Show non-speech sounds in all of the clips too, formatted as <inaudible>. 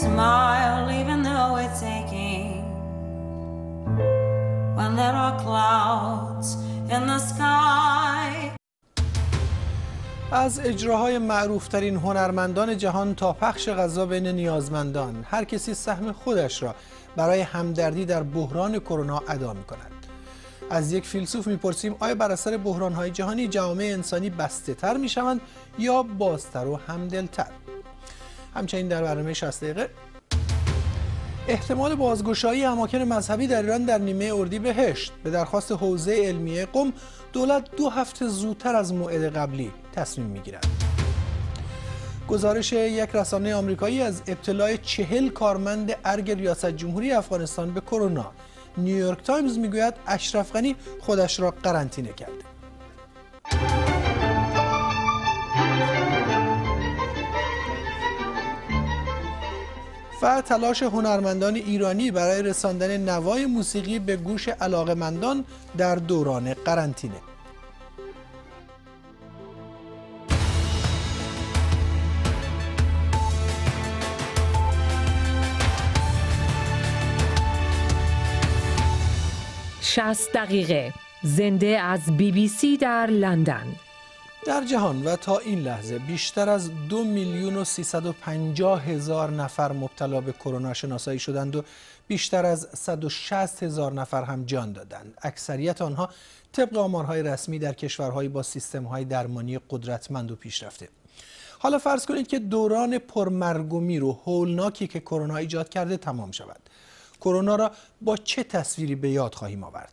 smile even though it's aching. When there are clouds in the sky. از اجراهای معروفترین هنرمندان جهان تا پخش غذا بین نیازمندان هر کسی سهم خودش را برای همدردی در بحران کرونا ادا می کند از یک فیلسوف می‌پرسیم آیا بر اثر بحرانهای جهانی جوامع انسانی بسته تر می شوند یا بازتر و همدلتر همچنین در برنامه 60 دقیقه. احتمال بازگشایی اماکن مذهبی در ایران در نیمه اردی بهشت. به درخواست حوزه علمیه قم دولت دو هفته زودتر از موعد قبلی تصمیم می‌گیرد. گزارش یک رسانه آمریکایی از ابتلاع چهل کارمند ارگ ریاست جمهوری افغانستان به کرونا. نیویورک تایمز می‌گوید اشرف غنی خودش را قرنطینه کرده و تلاش هنرمندان ایرانی برای رساندن نوای موسیقی به گوش علاقمندان در دوران قرنطینه. شست دقیقه. زنده از بی بی سی در لندن. در جهان و تا این لحظه بیشتر از دو میلیون و پنجاه هزار نفر مبتلا به کرونا شناسایی شدند و بیشتر از 160 هزار نفر هم جان دادند. اکثریت آنها طبق آمارهای رسمی در کشورهایی با سیستمهای درمانی قدرتمند و پیشرفته. حالا فرض کنید که دوران پرمرگ و میر و هولناکی که کرونا ایجاد کرده تمام شود. کرونا را با چه تصویری به یاد خواهیم آورد؟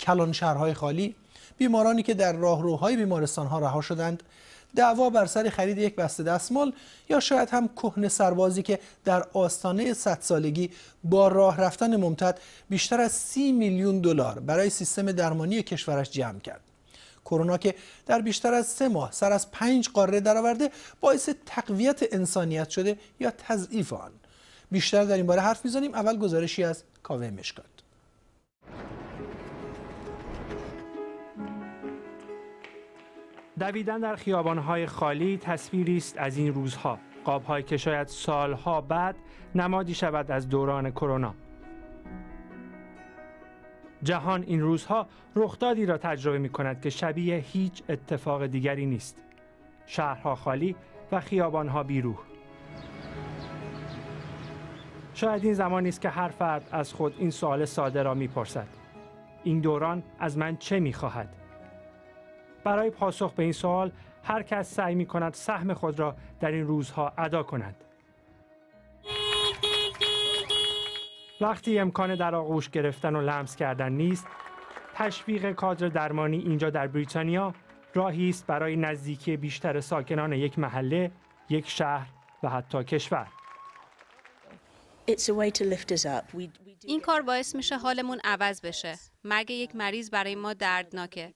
کلان شهرهای خالی، بیمارانی که در راهروهای بیمارستان ها رها شدند دعوا بر سر خرید یک بسته دستمال یا شاید هم کهنه سربازی که در آستانه 100 سالگی با راه رفتن ممتد بیشتر از سی میلیون دلار برای سیستم درمانی کشورش جمع کرد. کرونا که در بیشتر از سه ماه سر از پنج قاره درآورده باعث تقویت انسانیت شده یا تضعیف آن. بیشتر در این باره حرف می‌زنیم. اول گزارشی از کاوه مشکات. دویدن در خیابانهای خالی تصویری است از این روزها. قابهایی که شاید سالها بعد نمادی شود از دوران کرونا. جهان این روزها رخدادی را تجربه می کند که شبیه هیچ اتفاق دیگری نیست. شهرها خالی و خیابانها بیروح. شاید این زمانی است که هر فرد از خود این سوال ساده را می‌پرسد. این دوران از من چه می‌خواهد؟ برای پاسخ به این سوال هر کس سعی می کند سهم خود را در این روزها ادا کند. وقتی امکان در آغوش گرفتن و لمس کردن نیست، تشویق کادر درمانی اینجا در بریتانیا راهی است برای نزدیکی بیشتر ساکنان یک محله، یک شهر و حتی کشور. این کار باعث میشه حالمون عوض بشه. مرگ یک مریض برای ما دردناکه.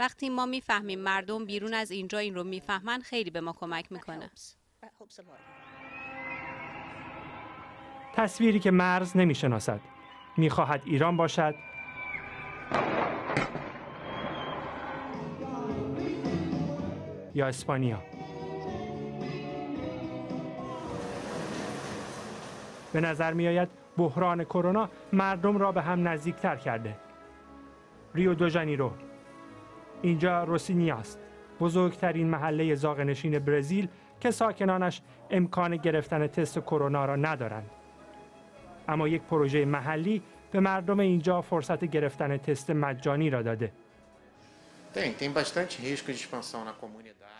وقتی ما می‌فهمیم مردم بیرون از اینجا این رو می‌فهمن خیلی به ما کمک می‌کنه. تصویری که مرز نمی‌شناسد. می‌خواهد ایران باشد. یا اسپانیا. به نظر می آید بحران کرونا مردم را به هم نزدیکتر کرده. ریو دو ژانیرو. اینجا روسینی است. بزرگترین محله زاغنشین برزیل که ساکنانش امکان گرفتن تست کرونا را ندارند. اما یک پروژه محلی به مردم اینجا فرصت گرفتن تست مجانی را داده.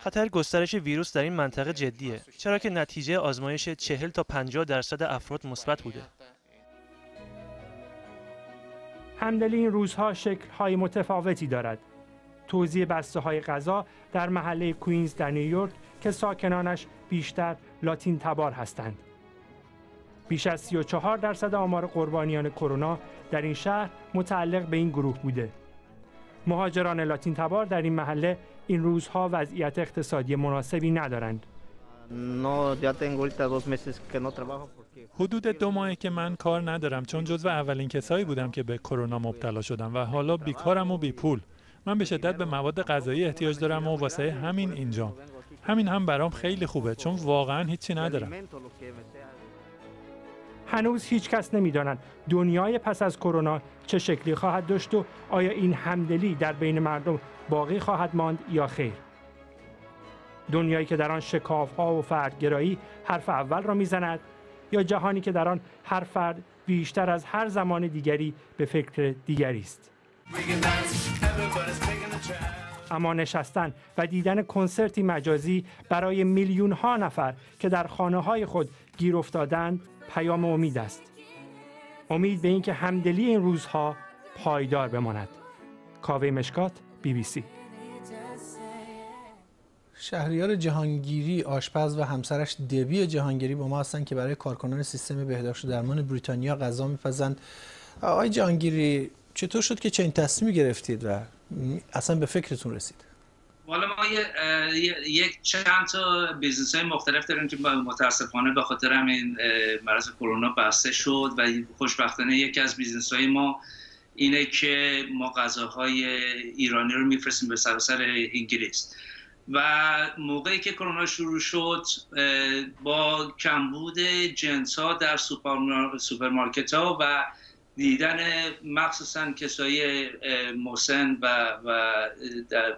خطر گسترش ویروس در این منطقه جدیه چرا که نتیجه آزمایش 40 تا 50 درصد افراد مثبت بوده. همدلی این روزها شکل‌های متفاوتی دارد. توزیع بسته های غذا در محله کوینز در نیویورک که ساکنانش بیشتر لاتین تبار هستند. بیش از 34 درصد آمار قربانیان کرونا در این شهر متعلق به این گروه بوده. مهاجران لاتین تبار در این محله این روزها وضعیت اقتصادی مناسبی ندارند. حدود دو ماهه که من کار ندارم چون جزو اولین کسایی بودم که به کرونا مبتلا شدم و حالا بیکارم و بی پول. من به شدت به مواد غذایی احتیاج دارم و واسه همین اینجا. همین هم برام خیلی خوبه چون واقعا هیچی ندارم. هنوز هیچ کس نمی‌دانند دنیای پس از کرونا چه شکلی خواهد داشت و آیا این همدلی در بین مردم باقی خواهد ماند یا خیر. دنیایی که در آن شکاف ها و فردگرایی حرف اول را می‌زند یا جهانی که در آن هر فرد بیشتر از هر زمان دیگری به فکر دیگری است. اما نشستن و دیدن کنسرتی مجازی برای میلیون ها نفر که در خانه های خود گیر افتادند پیام امید است. امید به اینکه همدلی این روزها پایدار بماند. کاوه مشکات بی بی سی شهریار جهانگیری آشپز و همسرش دبی جهانگیری با ما هستن که برای کارکنان سیستم بهداشت و درمان بریتانیا غذا میپزند. آقای جهانگیری چطور شد که چنین تصمیمی گرفتید و اصلا به فکرتون رسید؟ حالا ما یک چند تا business های مختلف داریم که متاسفانه به خاطر همین مرض کرونا بسته شد و خوشبختانه یکی از business های ما اینه که ما غذاهای ایرانی رو میفرستیم به سراسر انگلیس. و موقعی که کرونا شروع شد با کمبود جنس ها در سوپرمارکت ها و دیدن مخصوصا کسای مسن و, و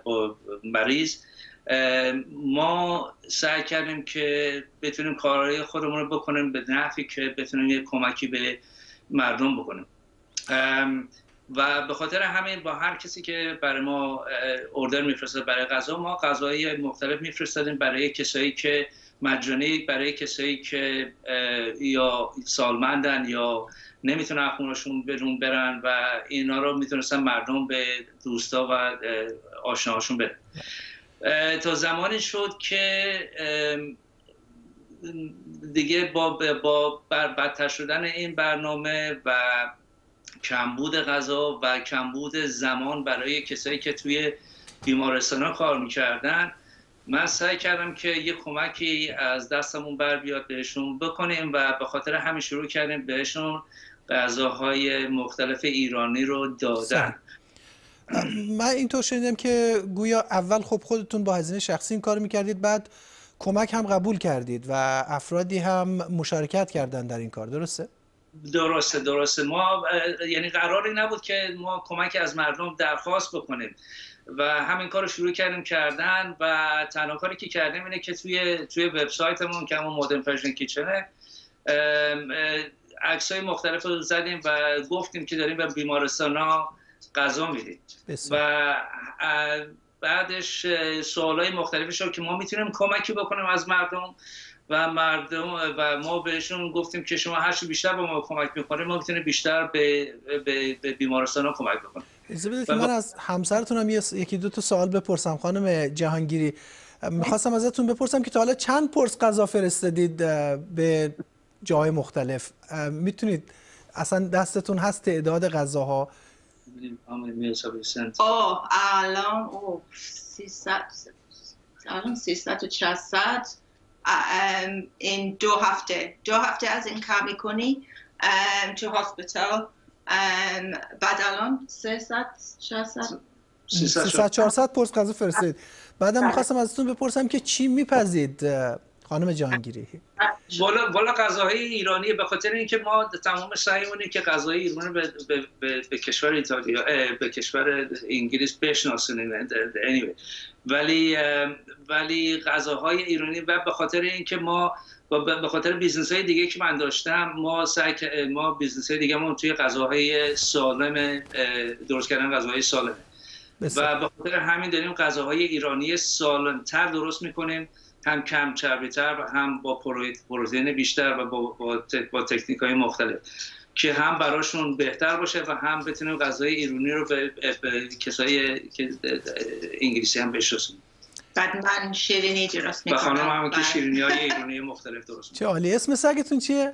با مریض ما سعی کردیم که بتونیم کارهای خودمون رو بکنیم به نحوی که بتونیم یه کمکی به مردم بکنیم. و به خاطر همین با هر کسی که برای ما اوردر میفرستاد برای غذا ما غذاهای مختلف میفرستادیم برای کسایی که مجانی برای کسایی که یا سالمندن یا نمی‌تونن خونشون برون برن و اینا رو می‌تونستن مردم به دوستا و آشناهاشون برن تا زمانی شد که دیگه با با بدتر شدن این برنامه و کمبود غذا و کمبود زمان برای کسایی که توی بیمارستان کار می‌کردن من سعی کردم که یه کمکی از دستمون بر بیاد بهشون بکنیم و به خاطر همین شروع کردیم بهشون غذاهای مختلف ایرانی رو دادن. من اینطور شنیدم که گویا اول خب خودتون با هزینه شخصی این کار می‌کردید بعد کمک هم قبول کردید و افرادی هم مشارکت کردن در این کار. درسته؟ درسته درسته. ما یعنی قراری نبود که ما کمک از مردم درخواست بکنیم. و همین کار رو شروع کردیم کردن و تنها کاری که کردیم اینه که توی توی وبسایتمون که همون مودرن پرژن کیچنه عکس های مختلف رو زدیم و گفتیم که داریم به بیمارستان ها غذا میدیم. و بعدش سوال های مختلفی شد که ما می‌تونیم کمکی بکنیم از مردم و مردم و ما بهشون گفتیم که شما هر بیشتر با ما کمک می‌کنیم ما می‌تونیم بیشتر به, به, به بیمارستان ها کمک بکنیم. بدید که من از همسرتونم یکی دو تا سوال بپرسم خانم جهانگیری. می‌خواستم ازتون بپرسم که تا حالا چند پرس غذا فرستادید به جای مختلف. می‌تونید اصلا دستتون هست تعداد غذاها؟ آه الان او 300 الان 300 و 400 این دو هفته. دو هفته از این کار می‌کنی تو هاسپیتال. بعد الان 300 400 300 400 پرس غذا فرستید. بعدم بله. می‌خواستم ازتون بپرسم که چی میپذید خانم جهانگیری. والا والا غذاهای ایرانی به خاطر اینکه ما تمام سعیمونه که غذای ایرانی به, به, به, به کشور ایتالیا به کشور انگلیس بشناسونیم anyway. ولی ولی غذاهای ایرانی و به خاطر اینکه ما به خاطر business های دیگه که من داشتم ما سعی ما business های دیگه ما توی غذاهای سالم درست کردن غذاهای سالمه. و به خاطر همین داریم غذاهای ایرانی سالمتر درست می‌کنیم. هم کم چربی تر و هم با پروتئین بیشتر و با, با, با تکنیک های مختلف که هم براشون بهتر باشه و هم بتونیم غذای ایرانی رو به, به کسای که انگلیسی هم بشناسیم بعد من شیرینی درست می‌کنم و خانم هم که شیرینی های <laughs> ایرانی مختلف درست چه عالی. اسم سگتون چیه؟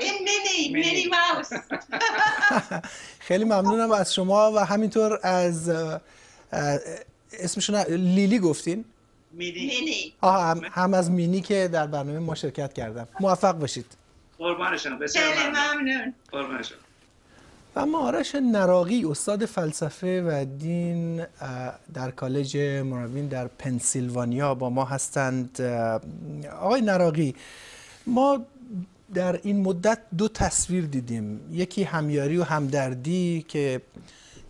این مینی مینی ماوس. <laughs> خیلی ممنونم از شما و همینطور از اسمشون لیلی گفتین. مینی. آها هم, هم از مینی که در برنامه ما شرکت کردم. موفق باشید. بسیار ممنون. و اما آرش نراقی استاد فلسفه و دین در کالج مراوین در پنسیلوانیا با ما هستند. آقای نراقی ما در این مدت دو تصویر دیدیم. یکی همیاری و همدردی که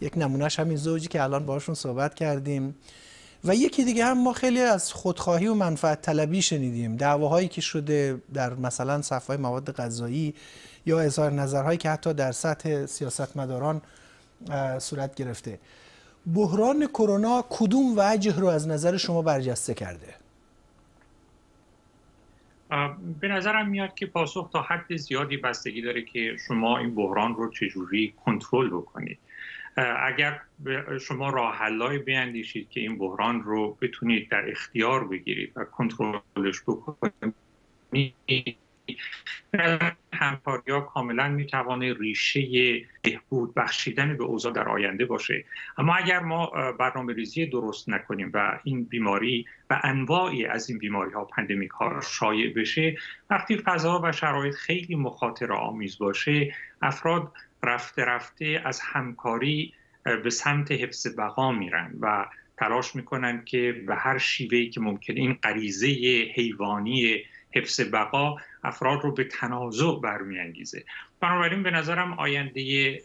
یک نمونهش همین زوجی که الان باشون صحبت کردیم. و یکی دیگه هم ما خیلی از خودخواهی و منفعت طلبی شنیدیم. دعواهایی که شده در مثلا صفحه مواد غذایی یا اظهار نظرهایی که حتی در سطح سیاستمداران صورت گرفته. بحران کرونا کدوم وجه رو از نظر شما برجسته کرده؟ به نظرم میاد که پاسخ تا حد زیادی بستگی داره که شما این بحران رو چجوری کنترل بکنید. اگر شما راه حلای بیاندیشید که این بحران رو بتونید در اختیار بگیرید و کنترلش بکنید همکاری ها کاملا می‌توانه ریشه بهبود بخشیدن به اوضاع در آینده باشه. اما اگر ما برنامه ریزی درست نکنیم و این بیماری و انواعی از این بیماری ها پندمیک ها شایع بشه وقتی فضا و شرایط خیلی مخاطر آمیز باشه افراد رفته رفته از همکاری به سمت حفظ بقا میرن و تلاش می‌کنن که به هر شیوهی که ممکن این غریزه حیوانی حفظ بقا افراد رو به تنازع برمیانگیزه. بنابراین به نظرم آینده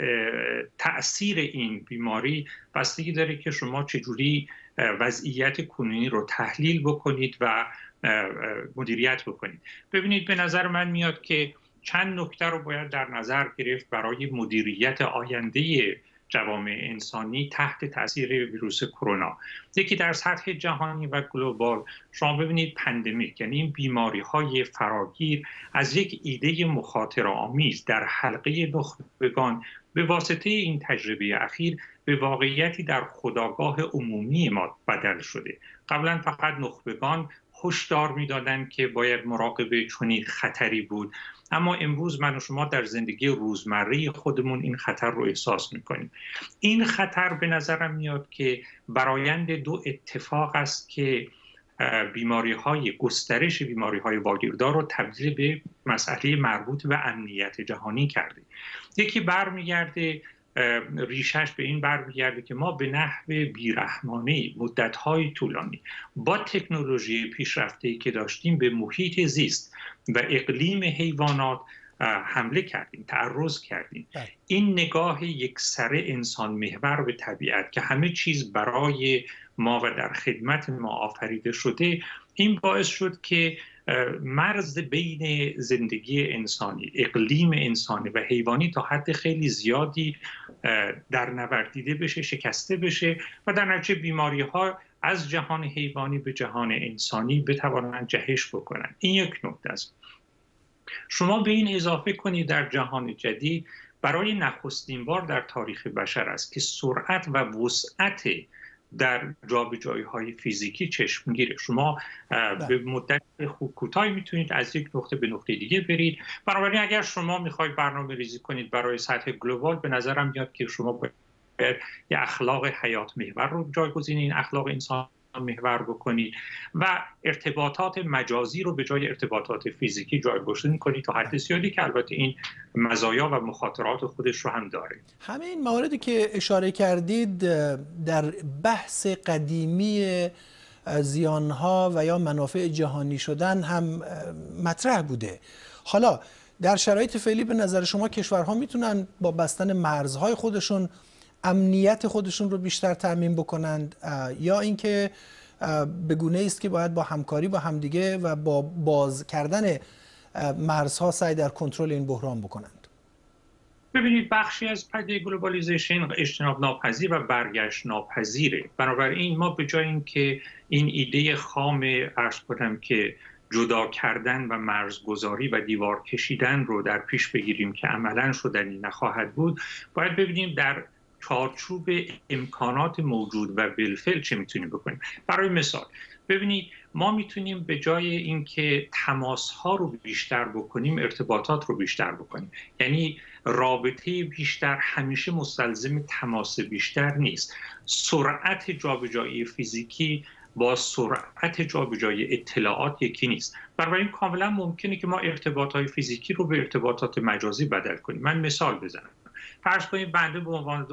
تاثیر این بیماری بستگی داره که شما چجوری وضعیت کنونی رو تحلیل بکنید و مدیریت بکنید. ببینید به نظر من میاد که چند نکته رو باید در نظر گرفت برای مدیریت آینده جوامع انسانی تحت تاثیر ویروس کرونا. یکی در سطح جهانی و global شما ببینید pandemic یعنی این بیماری های فراگیر از یک ایده مخاطره آمیز در حلقه نخبگان به واسطه این تجربه اخیر به واقعیتی در خودآگاه عمومی ما بدل شده. قبلا فقط نخبگان هشدار می‌دادند که باید مراقب چنین خطری بود. اما امروز من و شما در زندگی روزمره خودمون این خطر رو احساس می‌کنیم. این خطر به نظرم میاد که برایند دو اتفاق است که بیماری های گسترش بیماری های واگیردار رو تبدیل به مسئله مربوط به امنیت جهانی کرده. یکی برمیگرده ریشش به این برمیگرده که ما به نحو بیرحمانه مدتهای طولانی با تکنولوژی پیشرفته که داشتیم به محیط زیست و اقلیم حیوانات حمله کردیم تعرض کردیم بله. این نگاه یک سر انسان محور به طبیعت که همه چیز برای ما و در خدمت ما آفریده شده این باعث شد که مرز بین زندگی انسانی اقلیم انسانی و حیوانی تا حد خیلی زیادی در نوردیده بشه شکسته بشه و در نتیجه بیماری ها از جهان حیوانی به جهان انسانی بتوانند جهش بکنند. این یک نکته است. شما به این اضافه کنید در جهان جدید برای نخستین بار در تاریخ بشر است که سرعت و وسعت در جابجایی های فیزیکی چشم گیره شما بله. به مدت خوب کوتاهی می‌تونید از یک نقطه به نقطه دیگه برید بنابراین اگر شما می‌خواید برنامه ریزی کنید برای سطح گلوبال به نظرم میاد که شما باید یه اخلاق حیات محور رو جایگزین این اخلاق انسان محور بکنید و ارتباطات مجازی رو به جای ارتباطات فیزیکی جایگزین کنید تا حد زیادی که البته این مزایا و مخاطرات خودش رو هم داره. همه این مواردی که اشاره کردید در بحث قدیمی زیانها و یا منافع جهانی شدن هم مطرح بوده. حالا در شرایط فعلی به نظر شما کشورها می‌تونن با بستن مرزهای خودشون امنیت خودشون رو بیشتر تعمین بکنند یا اینکه به گونه است که باید با همکاری با همدیگه و با باز کردن مرزها سعی در کنترل این بحران بکنند. ببینید بخشی از پدیده globalization اجتناب ناپذیر و برگشت ناپذیره. بنابراین ما به جای اینکه این ایده خام عرض کنم که جدا کردن و مرزگذاری و دیوار کشیدن رو در پیش بگیریم که عملا شدنی نخواهد بود باید ببینیم در چارچوب امکانات موجود و بالفعل چه می‌تونیم بکنیم؟ برای مثال ببینید ما می‌تونیم به جای اینکه تماس ها رو بیشتر بکنیم ارتباطات رو بیشتر بکنیم. یعنی رابطه بیشتر همیشه مستلزم تماس بیشتر نیست. سرعت جابجایی فیزیکی با سرعت جابجایی اطلاعات یکی نیست. این کاملا ممکنه که ما ارتباط های فیزیکی رو به ارتباطات مجازی بدل کنیم. من مثال بزنم. فرض کنید بنده به عنوان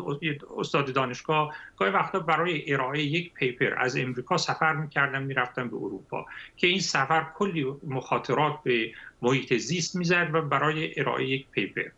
استاد دانشگاه گاهی وقتا برای ارائه یک پیپر از امریکا سفر می‌کردم می‌رفتم به اروپا که این سفر کلی مخاطرات به محیط زیست می‌زد و برای ارائه یک پیپر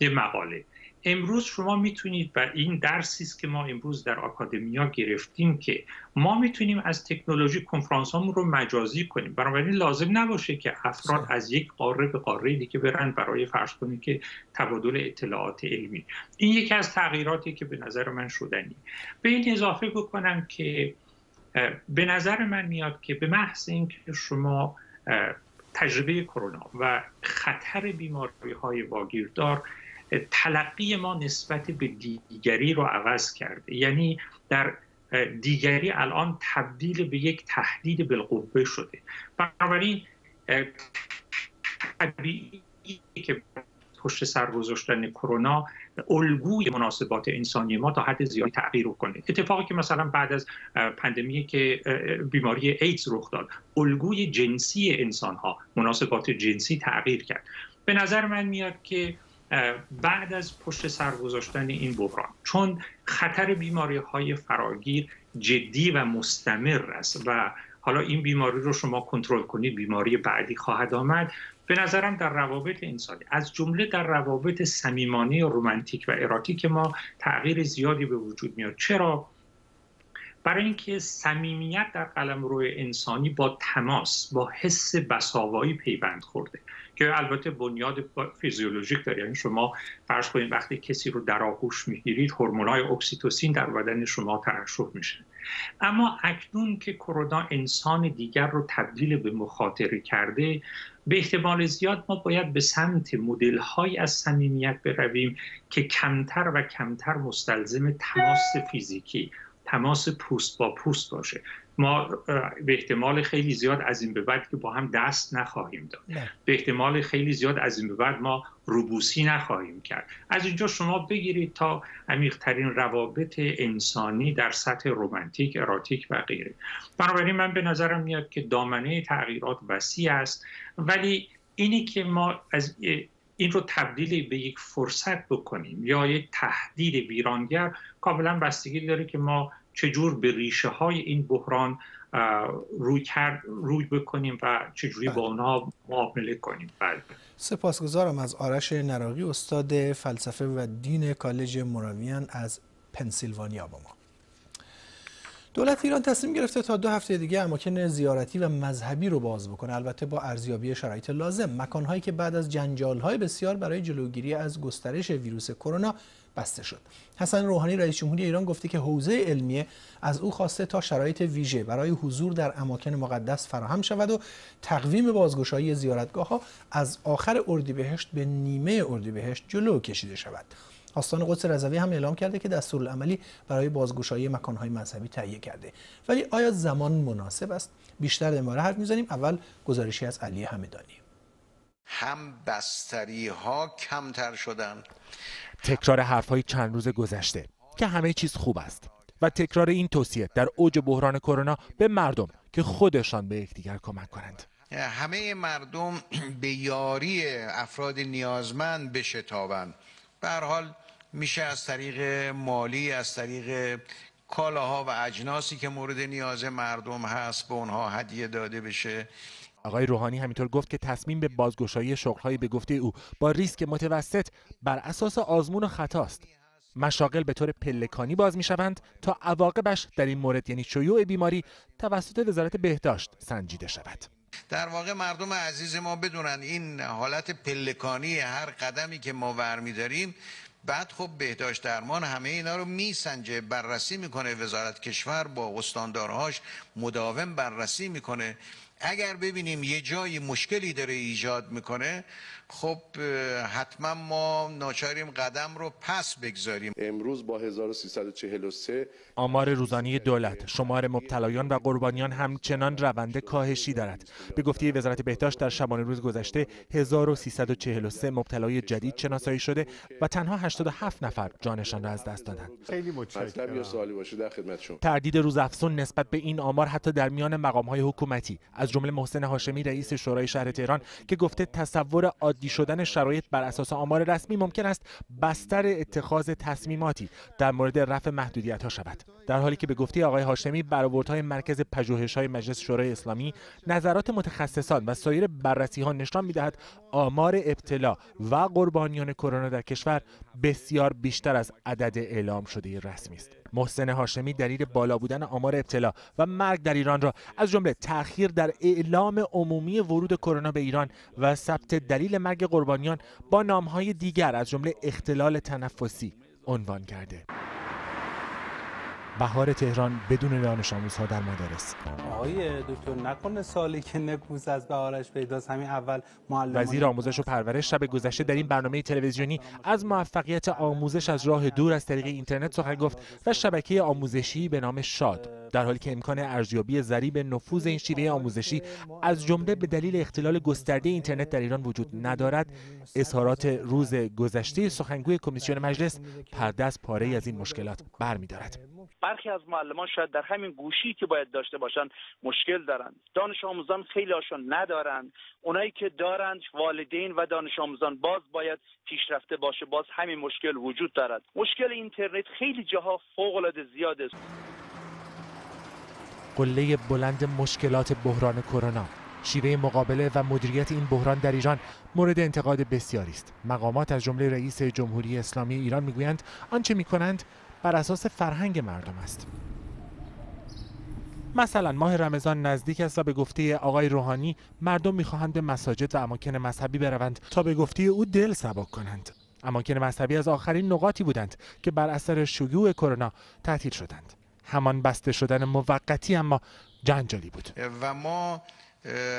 یه مقاله. امروز شما می‌تونید و این درسی است که ما امروز در آکادمیا گرفتیم که ما می‌تونیم از تکنولوژی کنفرانس هامون رو مجازی کنیم. بنابراین لازم نباشه که افراد از یک قاره به قاره دیگه برن برای فرض کنید که تبادل اطلاعات علمی. این یکی از تغییراتی که به نظر من شدنی. به این اضافه بکنم که به نظر من میاد که به محض اینکه شما تجربه کرونا و خطر بیماری های واگیردار تلقی ما نسبت به دیگری رو عوض کرده. یعنی در دیگری الان تبدیل به یک تهدید بالقوه شده. بنابراین طبیعی که پشت سر گذاشتن کرونا الگوی مناسبات انسانی ما تا حد زیادی تغییر کنه. اتفاقی که مثلا بعد از پندمی که بیماری ایدز رخ داد الگوی جنسی انسان ها مناسبات جنسی تغییر کرد. به نظر من میاد که بعد از پشت سر گذاشتن این بحران. چون خطر بیماری های فراگیر جدی و مستمر است و حالا این بیماری رو شما کنترل کنید بیماری بعدی خواهد آمد. به نظرم در روابط انسانی از جمله در روابط صمیمانه رمانتیک و اراتیک ما تغییر زیادی به وجود میاد. چرا؟ برای اینکه صمیمیت در قلمرو انسانی با تماس با حس بساوایی پیوند خورده. که البته بنیاد فیزیولوژیک داره. یعنی شما فرض کنید وقتی کسی رو در آغوش می‌گیرید هورمونای اکسیتوسین در بدن شما ترشح میشه. اما اکنون که کرونا انسان دیگر رو تبدیل به مخاطره کرده به احتمال زیاد ما باید به سمت مدل های از صمیمیت برویم که کمتر و کمتر مستلزم تماس فیزیکی تماس پوست با پوست باشه. ما به احتمال خیلی زیاد از این به بعد که با هم دست نخواهیم داد. به احتمال خیلی زیاد از این به بعد ما روبوسی نخواهیم کرد. از اینجا شما بگیرید تا عمیقترین روابط انسانی در سطح رومانتیک اراتیک و غیره. بنابراین من به نظرم میاد که دامنه تغییرات وسیع است. ولی اینی که ما از این رو تبدیل به یک فرصت بکنیم یا یک تهدید ویرانگر کاملا بستگی داره که ما چجور به ریشه های این بحران روی کرد روی بکنیم و چجوری با اونها معامله کنیم؟ بله. سپاسگزارم از آرش نراقی استاد فلسفه و دین کالج مراویان از پنسیلوانیا با ما. دولت ایران تصمیم گرفته تا دو هفته دیگه اماکن زیارتی و مذهبی رو باز بکنه. البته با ارزیابی شرایط لازم. مکانهایی که بعد از جنجالهای بسیار برای جلوگیری از گسترش ویروس کرونا بسته شد. حسن روحانی رئیس جمهوری ایران گفته که حوزه علمیه از او خواسته تا شرایط ویژه برای حضور در اماکن مقدس فراهم شود و تقویم بازگشایی زیارتگاه ها از آخر اردیبهشت به نیمه اردیبهشت جلو کشیده شود. آستان قدس رضوی هم اعلام کرده که دستورالعملی برای بازگشایی مکانهای مذهبی تهیه کرده. ولی آیا زمان مناسب است؟ بیشتر در حرف می‌زنیم. اول گزارشی از علی همدانی هم بستری ها کمتر شدن. تکرار حرفهای چند روز گذشته که همه چیز خوب است و تکرار این توصیه در اوج بحران کرونا به مردم که خودشان به یکدیگر کمک کنند. همه مردم به یاری افراد نیازمند بشتابند به حال میشه از طریق مالی از طریق کالاها و اجناسی که مورد نیاز مردم هست به اونها هدیه داده بشه. آقای روحانی همینطور گفت که تصمیم به بازگشایی شغلهایی به گفته او با ریسک متوسط بر اساس آزمون و خطاست. مشاغل به طور پلکانی باز می شوند تا عواقبش در این مورد یعنی شیوع بیماری توسط وزارت بهداشت سنجیده شود. در واقع مردم عزیز ما بدونن این حالت پلکانی هر قدمی که ما ورمیداریم بعد خب بهداشت درمان همه اینا رو میسنجه بررسی می‌کنه وزارت کشور با استاندارهاش مداوم بررسی می‌کنه. اگر ببینیم یه جایی مشکلی داره ایجاد می‌کنه خب حتما ما ناچاریم قدم رو پس بگذاریم. امروز با 1343 آمار روزانه دولت شمار مبتلایان و قربانیان همچنان روند کاهشی دارد. به گفته وزارت بهداشت در شبانه روز گذشته 1343 مبتلای جدید شناسایی شده و تنها 87 نفر جانشان را از دست دادند. خیلی متشکرم. سوالی باشه در خدمت شما. تردید روز افزون نسبت به این آمار حتی در میان مقام های حکومتی از جمله محسن هاشمی رئیس شورای شهر تهران که گفته تصور عادی شدن شرایط بر اساس آمار رسمی ممکن است بستر اتخاذ تصمیماتی در مورد رفع محدودیت ها شود. در حالی که به گفته آقای هاشمی برآوردهای مرکز پژوهش‌های مجلس شورای اسلامی نظرات متخصصان و سایر بررسی ها نشان می‌دهد آمار ابتلا و قربانیان کرونا در کشور بسیار بیشتر از عدد اعلام شده رسمی است. محسن هاشمی دلیل بالا بودن آمار ابتلا و مرگ در ایران را از جمله تأخیر در اعلام عمومی ورود کرونا به ایران و ثبت دلیل مرگ قربانیان با نامهای دیگر از جمله اختلال تنفسی عنوان کرده. بهار تهران بدون دانش آموزها در مدارس. آقای دکتر نکنه سالی که نکوس از بهارش پیداست همین اول معلم وزیر آموزش و پرورش شب گذشته در این برنامه تلویزیونی از موفقیت آموزش از راه دور از طریق اینترنت سخن گفت و شبکه آموزشی به نام شاد. در حالی که امکان ارزیابی ذریب نفوذ این شیوه آموزشی از جمله به دلیل اختلال گسترده اینترنت در ایران وجود ندارد اظهارات روز گذشته سخنگوی کمیسیون مجلس پرده از پاره از این مشکلات برمیدارد. برخی از معلمان شاید در همین گوشی که باید داشته باشند مشکل دارند. دانش آموزان خیلی هاشون ندارند. اونایی که دارند والدین و دانش آموزان باز باید پیشرفته باشه. باز همین مشکل وجود دارد. مشکل اینترنت خیلی جاها فوق العاده زیاد است. قله بلند مشکلات بحران کرونا. شیوه مقابله و مدیریت این بحران در ایران مورد انتقاد بسیاری است. مقامات از جمله رئیس جمهوری اسلامی ایران می‌گویند آنچه می‌کنند بر اساس فرهنگ مردم است. مثلا ماه رمضان نزدیک است و به گفته آقای روحانی مردم می‌خواهند به مساجد و اماکن مذهبی بروند تا به گفته او دل سبک کنند. اماکن مذهبی از آخرین نقاطی بودند که بر اثر شیوع کرونا تعطیل شدند. همان بسته شدن موقتی اما جنجالی بود. و ما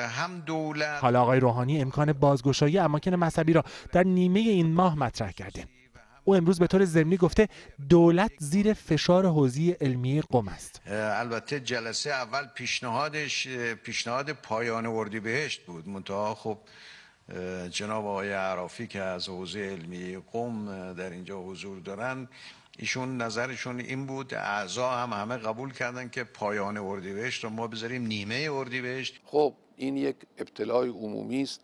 هم دولت حالا آقای روحانی امکان بازگشایی اماکن مذهبی را در نیمه این ماه مطرح کرده. او امروز به طور ضمنی گفته دولت زیر فشار حوزی علمی قم است. البته جلسه اول پیشنهادش پیشنهاد پایان اردیبهشت بود. منتها خب جناب آقای عرافی که از حوزه علمی قم در اینجا حضور دارن ایشون نظرشون این بود اعضا هم همه قبول کردن که پایان اردیبهشت رو ما بذاریم نیمه اردیبهشت. خب این یک ابتلای عمومی است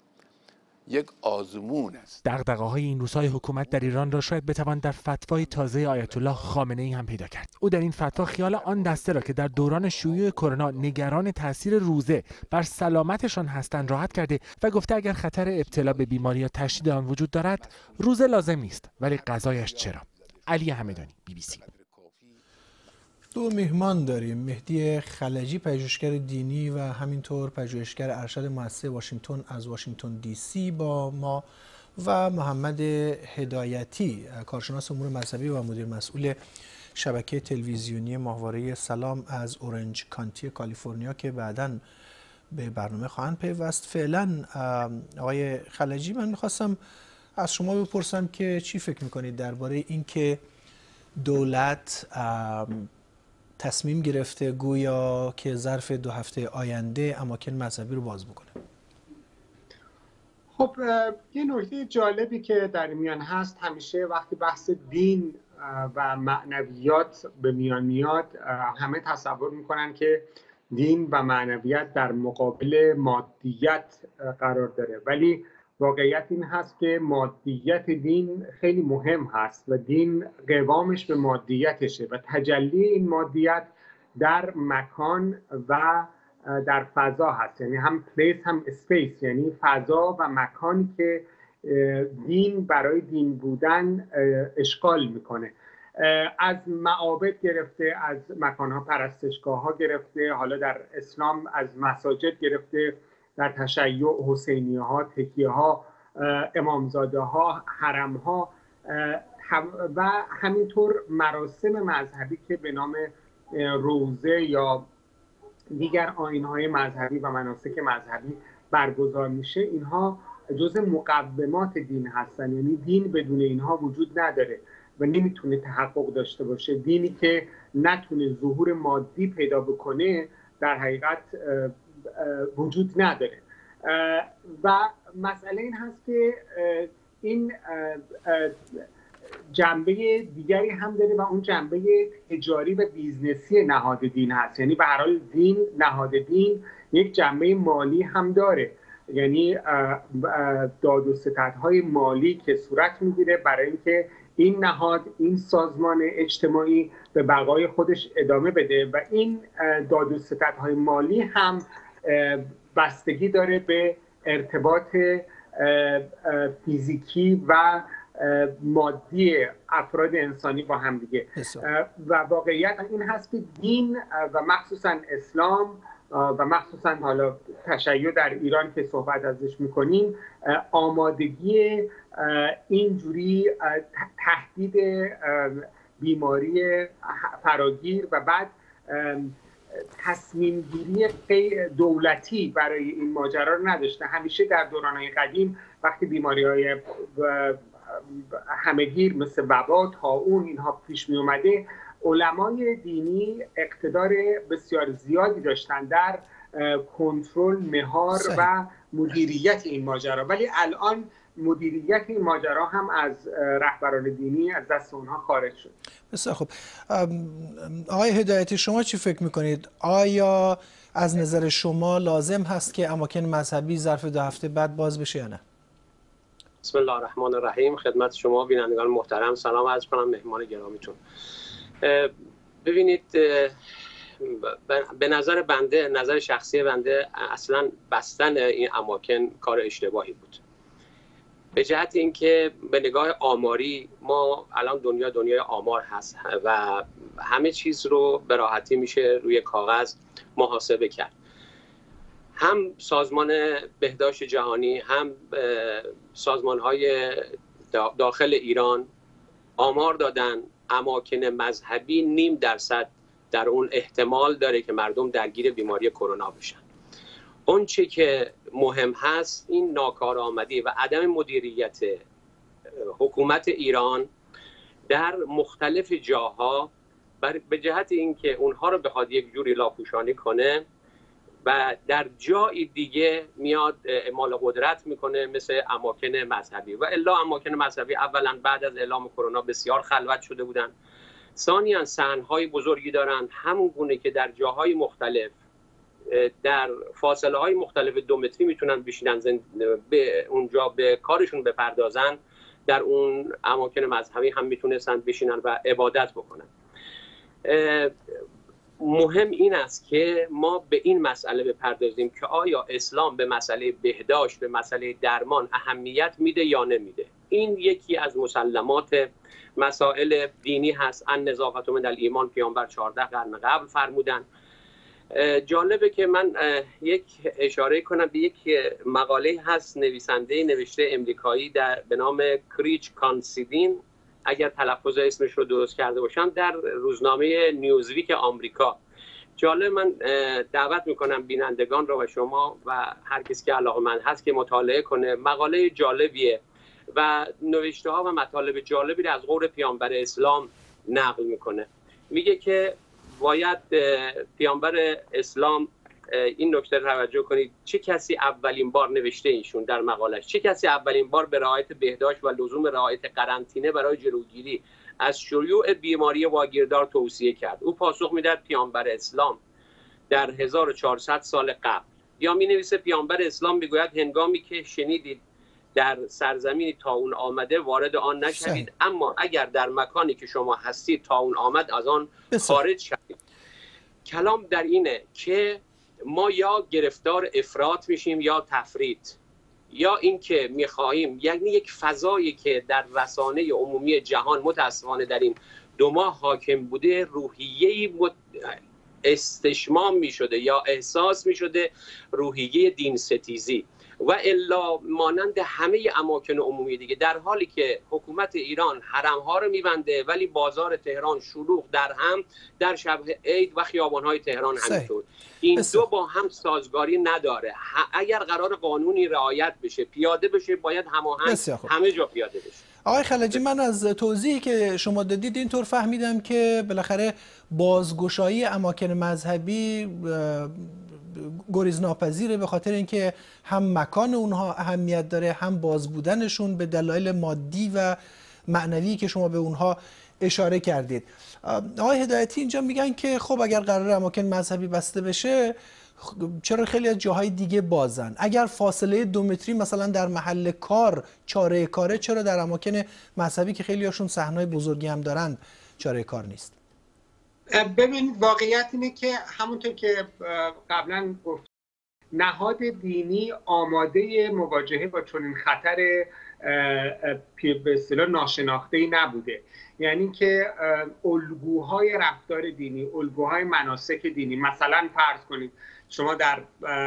یک آزمون است. دغدغه های این روزهای حکومت در ایران را شاید بتوان در فتوای تازه آیت الله خامنه ای هم پیدا کرد. او در این فتوا خیال آن دسته را که در دوران شیوع کرونا نگران تاثیر روزه بر سلامتشان هستند راحت کرده و گفته اگر خطر ابتلا به بیماری یا تشدید آن وجود دارد روزه لازم نیست ولی غذایش چرا؟ علی همدانی بی بی سی دو میهمان داریم مهدی خلجی پژوهشگر دینی و همینطور پژوهشگر ارشد مؤسسه واشنگتن از واشنگتن دی سی با ما و محمد هدایتی کارشناس امور مذهبی و مدیر مسئول شبکه تلویزیونی ماهواره سلام از اورنج کانتی کالیفرنیا که بعدا به برنامه خواهند پیوست. فعلا آقای خلجی من می‌خواستم از شما بپرسم که چی فکر می‌کنید درباره اینکه دولت تصمیم گرفته گویا که ظرف دو هفته آینده اماکن مذهبی رو باز بکنه؟ خب یه نکته جالبی که در میان هست همیشه وقتی بحث دین و معنویات به میان میاد همه تصور می‌کنن که دین و معنویت در مقابل مادیت قرار داره. ولی واقعیت این هست که مادیت دین خیلی مهم هست و دین قوامش به مادیتشه و تجلی این مادیت در مکان و در فضا هست. یعنی هم place هم space یعنی فضا و مکانی که دین برای دین بودن اشغال می‌کنه. از معابد گرفته از مکانها پرستشگاه ها گرفته حالا در اسلام از مساجد گرفته. در تشیع حسینی ها تکیه ها امامزاده ها حرم ها و همینطور مراسم مذهبی که به نام روزه یا دیگر آین های مذهبی و مناسک مذهبی برگزار میشه اینها جز مقومات دین هستن. یعنی دین بدون اینها وجود نداره و نمی‌تونه تحقق داشته باشه. دینی که نتونه ظهور مادی پیدا بکنه در حقیقت وجود نداره. و مسئله این هست که این جنبه دیگری هم داره و اون جنبه تجاری و business ی نهاد دین هست. یعنی به هر حال دین نهاد دین یک جنبه مالی هم داره. یعنی داد و ستدهای مالی که صورت می‌گیره برای اینکه این نهاد این سازمان اجتماعی به بقای خودش ادامه بده. و این داد و ستدهای مالی هم بستگی داره به ارتباط فیزیکی و مادی افراد انسانی با هم دیگه. و واقعیت این هست که دین و مخصوصا اسلام و مخصوصا حالا تشیع در ایران که صحبت ازش می‌کنیم آمادگی اینجوری تهدید بیماری فراگیر و بعد تصمیم گیری دولتی برای این ماجرا رو نداشته. همیشه در دورانهای قدیم وقتی بیماری های همهگیر مثل وبا اون اینها پیش می اومده علمای دینی اقتدار بسیار زیادی داشتن در کنترل مهار و مدیریت این ماجرا. ولی الان مدیریت این ماجرا هم از رهبران دینی از دست اونها خارج شد. بسیار خب آقای هدایتی شما چی فکر می‌کنید؟ آیا از نظر شما لازم هست که اماکن مذهبی ظرف دو هفته بعد باز بشه یا نه؟ بسم الله الرحمن الرحیم. خدمت شما بینندگان محترم. سلام عرض کنم مهمان گرامیتون. ببینید به نظر بنده نظر شخصی بنده اصلا بستن این اماکن کار اشتباهی بود. به جهت اینکه به نگاه آماری ما الان دنیا دنیای آمار هست و همه چیز رو به راحتی میشه روی کاغذ محاسبه کرد. هم سازمان بهداشت جهانی هم سازمان های داخل ایران آمار دادن. اماکن مذهبی نیم درصد در اون احتمال داره که مردم درگیر بیماری کرونا بشن. اون چی که مهم هست این ناکارآمدی و عدم مدیریت حکومت ایران در مختلف جاها به جهت اینکه اونها رو بخواد یک جوری لاپوشانی کنه و در جای دیگه میاد اعمال قدرت می‌کنه مثل اماکن مذهبی. و الا اماکن مذهبی اولا بعد از اعلام کرونا بسیار خلوت شده بودن. ثانیا سنهای بزرگی دارند همون گونه که در جاهای مختلف در فاصله های مختلف دو متری می‌تونن بشینن به اونجا به کارشون بپردازن. در اون اماکن مذهبی هم می‌تونستن بشینن و عبادت بکنن. مهم این است که ما به این مسئله بپردازیم که آیا اسلام به مسئله بهداشت به مسئله درمان اهمیت میده یا نمیده. این یکی از مسلمات مسائل دینی هست. ان نظافت من ایمان پیامبر 14 قرن قبل فرمودن. جالبه که من یک اشاره کنم به یک مقاله هست نویسنده نوشته امریکایی در به نام کریچ کانسیدین اگر تلفظ اسمش رو درست کرده باشم در روزنامه نیوزویک آمریکا. جالب من دعوت می‌کنم بینندگان رو و شما و هر کسی که علاقه من هست که مطالعه کنه. مقاله جالبیه و نوشته ها و مطالب جالبی رو از قول پیامبر اسلام نقل می‌کنه. میگه که باید پیامبر اسلام این نکته توجه کنید. چه کسی اولین بار نوشته ایشون در مقالش؟ چه کسی اولین بار به رعایت بهداشت و لزوم رعایت قرنطینه برای جلوگیری از شیوع بیماری واگیردار توصیه کرد؟ او پاسخ می‌داد پیامبر اسلام در 1400 سال قبل. یا می نویسه پیامبر اسلام می‌گوید هنگامی که شنیدید در سرزمینی تا اون آمده وارد آن نشوید. اما اگر در مکانی که شما هستید تا اون آمد از آن خارج شوید. کلام در اینه که ما یا گرفتار افراط میشیم یا تفرید یا اینکه می‌خواهیم. یعنی یک فضایی که در رسانه عمومی جهان متاسفانه در این دو ماه حاکم بوده روحیه استشمام می شده یا احساس می شده روحیه دین ستیزی. و الا مانند همه اماکن عمومی دیگه. در حالی که حکومت ایران حرم ها رو میبنده ولی بازار تهران شلوغ در هم در شب عید و خیابان های تهران همینطور. این دو با هم سازگاری نداره. اگر قرار قانونی رعایت بشه پیاده بشه باید هماهنگ همه جا پیاده بشه. آقای خلجی من از توضیحی که شما دادید اینطور فهمیدم که بالاخره بازگشایی اماکن مذهبی گریز ناپذیره به خاطر اینکه هم مکان اونها اهمیت داره هم باز بودنشون به دلایل مادی و معنوی که شما به اونها اشاره کردید. آقای هدایتی اینجا میگن که خب اگر قرار اماکن مذهبی بسته بشه چرا خیلی از جاهای دیگه بازن؟ اگر فاصله دو متری مثلا در محل کار چاره کاره چرا در اماکن مذهبی که خیلی هاشون صحنای بزرگی هم دارند چاره کار نیست؟ ببینید واقعیت اینه که همونطور که قبلا گفت نهاد دینی آماده مواجهه با چنین خطر به اصطلاح ناشناخته ای نبوده. یعنی که الگوهای رفتار دینی الگوهای مناسک دینی مثلا فرض کنید شما در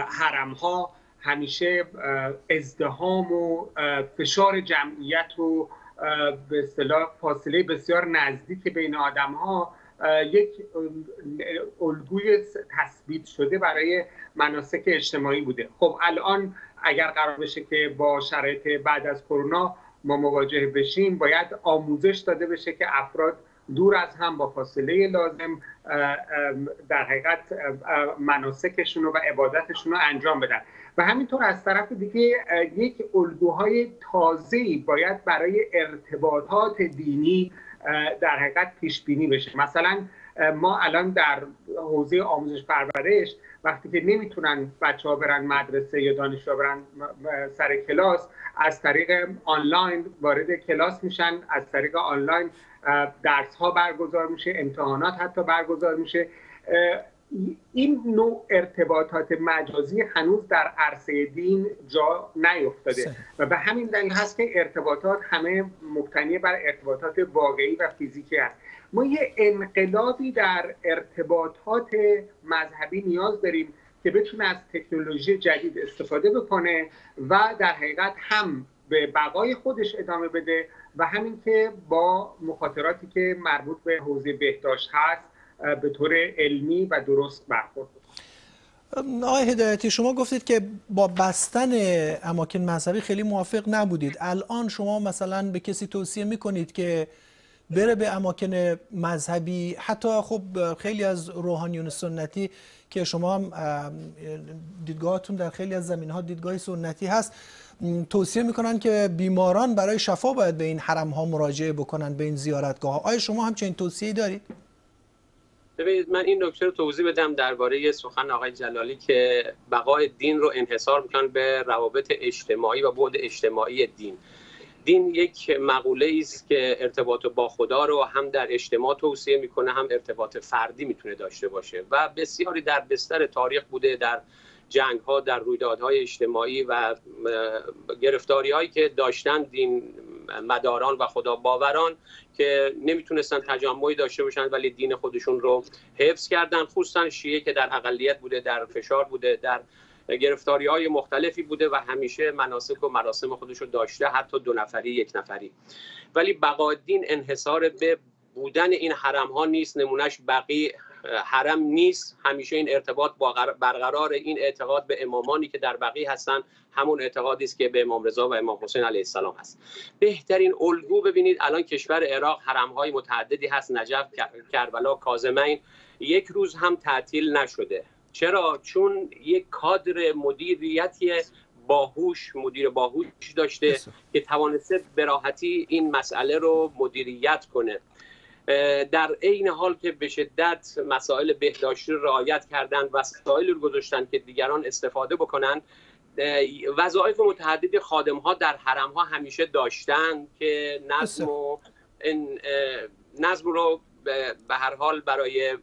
حرم ها همیشه ازدهام و فشار جمعیت و به اصطلاح فاصله بسیار نزدیک بین آدم ها یک الگوی تثبیت شده برای مناسک اجتماعی بوده. خب الان اگر قرار بشه که با شرایط بعد از کرونا ما مواجه بشیم باید آموزش داده بشه که افراد دور از هم با فاصله لازم در حقیقت مناسکشون و عبادتشون رو انجام بدن. و همینطور از طرف دیگه یک الگوهای تازه‌ای باید برای ارتباطات دینی در حقیقت پیش بینی بشه. مثلا ما الان در حوزه آموزش پرورش وقتی که نمی‌تونن بچه ها برن مدرسه یا دانشجو برن سر کلاس از طریق آنلاین وارد کلاس میشن از طریق آنلاین درس ها برگزار میشه امتحانات حتی برگزار میشه. این نوع ارتباطات مجازی هنوز در عرصه دین جا نیفتاده. و به همین دلیل هست که ارتباطات همه مبتنی بر ارتباطات واقعی و فیزیکی هست. ما یه انقلابی در ارتباطات مذهبی نیاز داریم که بتونه از تکنولوژی جدید استفاده بکنه و در حقیقت هم به بقای خودش ادامه بده و همین که با مخاطراتی که مربوط به حوزه بهداشت هست به طور علمی و درست برخورد آقای هدایتی شما گفتید که با بستن اماکن مذهبی خیلی موافق نبودید. الان شما مثلا به کسی توصیه می‌کنید که بره به اماکن مذهبی؟ حتی خب خیلی از روحانیون سنتی که شما دیدگاهتون در خیلی از زمین ها دیدگاه سنتی هست. توصیه می‌کنن که بیماران برای شفا باید به این حرم ها مراجعه بکنن به این زیارتگاه آیا شما همچنین توصیه دارید؟ ببینید من این نکته رو توضیح بدم درباره سخن آقای جلالی که بقای دین رو انحصار می‌کنن به روابط اجتماعی و بعد اجتماعی دین دین یک مقوله است که ارتباط با خدا رو هم در اجتماع توصیه می‌کنه هم ارتباط فردی می‌تونه داشته باشه و بسیاری در بستر تاریخ بوده در جنگ ها در رویدادهای اجتماعی و گرفتاری هایی که داشتن دین مداران و خدا باوران که نمی‌تونستن تجمعی داشته باشن ولی دین خودشون رو حفظ کردن خصوصا شیعه که در اقلیت بوده در فشار بوده در گرفتاری های مختلفی بوده و همیشه مناسک و مراسم خودش رو داشته حتی دو نفری یک نفری. ولی بقادین انحصار به بودن این حرم ها نیست نمونهش بقی حرم نیست. همیشه این ارتباط برقرار این اعتقاد به امامانی که در بقی هستن همون اعتقادی است که به امام رضا و امام حسین علیه السلام هست. بهترین الگو ببینید الان کشور عراق حرم های متعددی هست نجف کربلا کاظمین یک روز هم تعطیل نشده. چرا؟ چون یک کادر مدیریتی باهوش مدیر باهوش داشته که توانسته به راحتی این مسئله رو مدیریت کنه. در عین حال که به شدت مسائل بهداشتی رو رعایت کردن وسایل رو گذاشتن که دیگران استفاده بکنن وظایف متعدد خادم ها در حرم ها همیشه داشتن که نظم و نظم رو به هر حال برای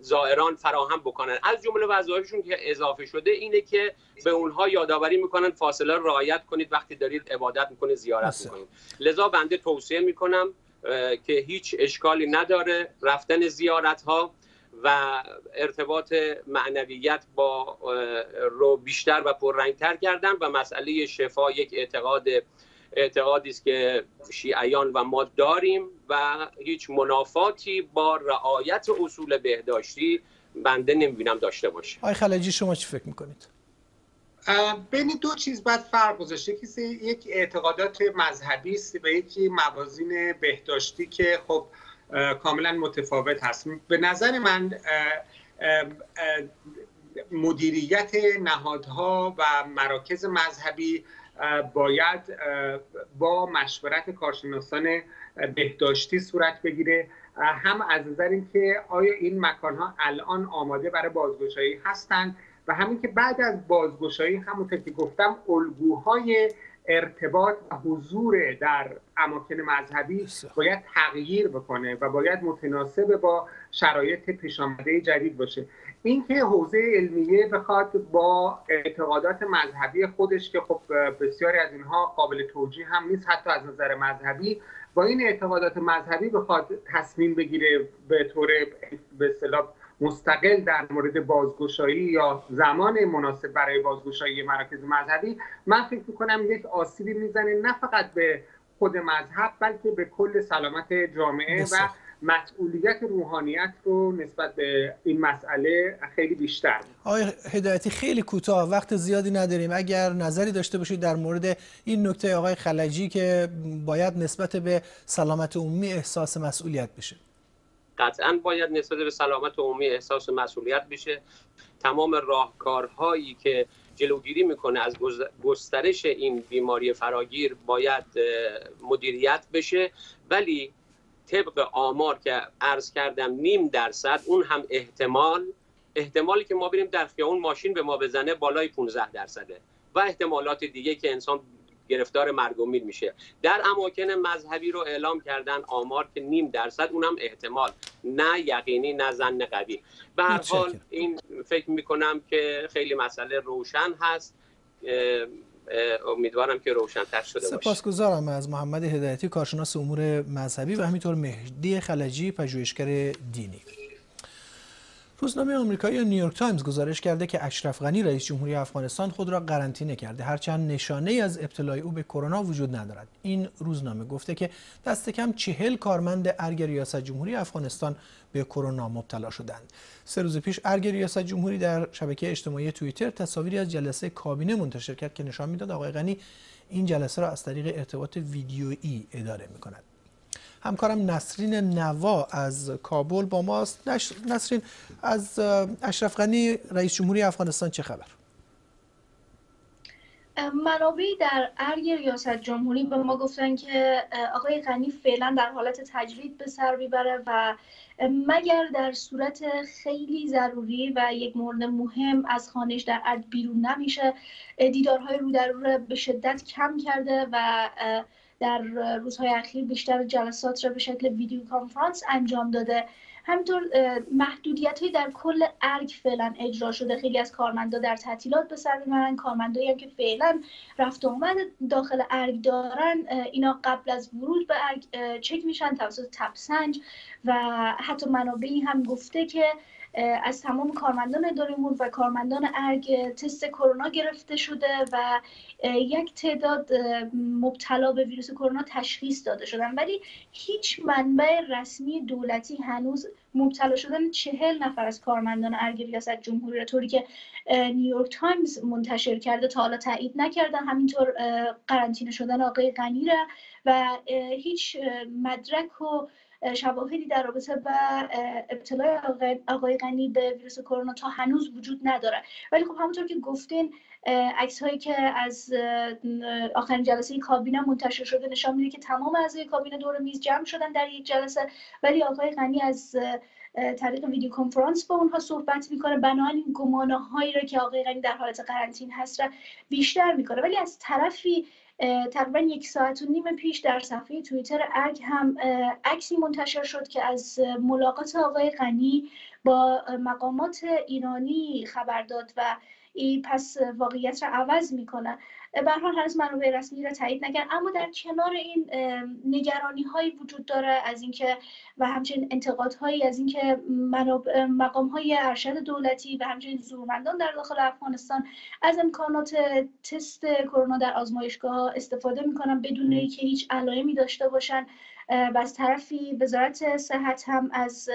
زائران فراهم بکنن از جمله وظایفشون که اضافه شده اینه که به اونها یادآوری می‌کنن فاصله رو رعایت کنید. وقتی دارید عبادت می‌کنید زیارت می‌کنید. لذا بنده توصیه می‌کنم که هیچ اشکالی نداره رفتن زیارت ها و ارتباط معنویت با رو بیشتر و پررنگتر کردن و مسئله شفا یک اعتقاد اعتقادی است که شیعیان و ما داریم و هیچ منافاتی با رعایت اصول بهداشتی بنده نمی‌بینم داشته باشه آقای خلجی شما چی فکر می‌کنید؟ بین دو چیز باید فرق گذاشت. یکی یک اعتقادات مذهبی است و یکی موازین بهداشتی که خب کاملا متفاوت هست. به نظر من مدیریت نهادها و مراکز مذهبی باید با مشورت کارشناسان بهداشتی صورت بگیره. هم از نظر اینکه آیا این مکان ها الان آماده برای بازگشایی هستند و همین که بعد از بازگشایی همونطور که گفتم الگوهای ارتباط و حضور در اماکن مذهبی باید تغییر بکنه و باید متناسب با شرایط پیش آمده جدید باشه. اینکه حوزه علمیه بخواد با اعتقادات مذهبی خودش که خب بسیاری از اینها قابل توجیه هم نیست حتی از نظر مذهبی با این اعتقادات مذهبی بخواد تصمیم بگیره به طور به اصطلاح مستقل در مورد بازگشایی یا زمان مناسب برای بازگشایی مراکز مذهبی من فکر می‌کنم یک آسیبی می‌زنه نه فقط به خود مذهب بلکه به کل سلامت جامعه و مسئولیت روحانیت رو نسبت به این مسئله خیلی بیشتر. آقای هدایتی خیلی کوتاه وقت زیادی نداریم. اگر نظری داشته باشید در مورد این نکته آقای خلجی که باید نسبت به سلامت عمومی احساس مسئولیت بشه. قطعا باید نسبت به سلامت عمومی احساس مسئولیت بشه. تمام راهکارهایی که جلوگیری می‌کنه از گسترش این بیماری فراگیر باید مدیریت بشه. ولی طبق آمار که عرض کردم نیم درصد اون هم احتمال احتمالی که ما بریم در خیابون ماشین به ما بزنه بالای 15 درصده. و احتمالات دیگه که انسان گرفتار مرگ و میر میشه. در اماکن مذهبی رو اعلام کردن آمار که نیم درصد اونم احتمال نه یقینی نه زن قوی. به هر حال این فکر می‌کنم که خیلی مسئله روشن هست. امیدوارم که روشنتر شده باشه. سپاسگزارم از محمد هدایتی کارشناس امور مذهبی و همینطور مهدی خلجی پژوهشگر دینی. روزنامه آمریکایی نیویورک تایمز گزارش کرده که اشرف غنی رئیس جمهوری افغانستان خود را قرنطینه کرده. هرچند نشانه ای از ابتلای او به کرونا وجود ندارد. این روزنامه گفته که دست کم چهل کارمند ارگ ریاست جمهوری افغانستان به کرونا مبتلا شدند. سه روز پیش ارگ ریاست جمهوری در شبکه اجتماعی توییتر تصاویری از جلسه کابینه منتشر کرد که نشان می‌داد آقای غنی این جلسه را از طریق ارتباط ویدیویی اداره می کند. همکارم نسرین نوا از کابل با ماست. نسرین از اشرف غنی رئیس جمهوری افغانستان چه خبر؟ منابعی در ارگ ریاست جمهوری به ما گفتن که آقای غنی فعلا در حالت تجرید به سر می‌بره و مگر در صورت خیلی ضروری و یک مورد مهم از خانش در ارگ بیرون نمیشه دیدارهای رو در رو به شدت کم کرده و در روزهای اخیر بیشتر جلسات را به شکل ویدیو کانفرانس انجام داده. همینطور محدودیت های در کل ارگ فعلا اجرا شده. خیلی از کارمندا در تعطیلات به سر می‌برن. کارمندایی هم که فعلا رفت آمد داخل ارگ دارن. اینا قبل از ورود به ارگ چک میشن توسط تپسنج و حتی منابعی هم گفته که از تمام کارمندان اداره امور و کارمندان ارگ تست کرونا گرفته شده و یک تعداد مبتلا به ویروس کرونا تشخیص داده شدن. ولی هیچ منبع رسمی دولتی هنوز مبتلا شدن چهل نفر از کارمندان ارگ ریاست جمهوری را طوری که نیویورک تایمز منتشر کرده تا حالا تایید نکردن. همینطور قرنطینه شدن آقای غنی و هیچ مدرک و شواهدی در رابطه با ابتلای آقای غنی به ویروس کرونا تا هنوز وجود نداره. ولی خب همونطور که گفتین عکس هایی که از آخرین جلسه کابینه منتشر شده نشان میده که تمام اعضای کابینه دور میز جمع شدن در یک جلسه. ولی آقای غنی از طریق ویدیو کنفرانس با اونها صحبت می‌کنه. بنابراین گمانه هایی را که آقای غنی در حالت قرنطین هست را بیشتر می‌کنه. ولی از طرفی تقریبا یک ساعت و نیم پیش در صفحه توییتر ارگ هم عکسی منتشر شد که از ملاقات آقای غنی با مقامات ایرانی خبر داد و این پس واقعیت را عوض می‌کنه. به حال هنوز منابع رسمی را تایید نکرد. اما در کنار این نگرانی هایی وجود داره از اینکه و همچنین انتقاد هایی از اینکه مقام های ارشد دولتی و همچنین زورمندان در داخل افغانستان از امکانات تست کرونا در آزمایشگاه استفاده می‌کنن بدون اینکه هیچ علائمی داشته باشن. و از طرفی وزارت صحت هم از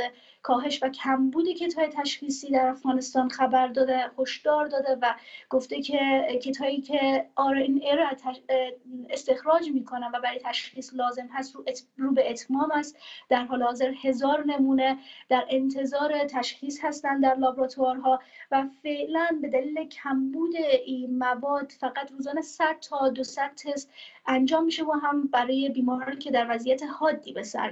کاهش و کمبود کتای تشخیصی در افغانستان خبر داده هشدار داده و گفته که کتایی که آر این استخراج می‌کنن و برای تشخیص لازم هست رو, رو به اتمام است. در حال حاضر هزار نمونه در انتظار تشخیص هستند در لابراتوارها و فعلا به دلیل کمبود این مواد فقط روزانه 100 تا 200 تست انجام میشه و هم برای بیمارانی که در وضعیت حادی به سر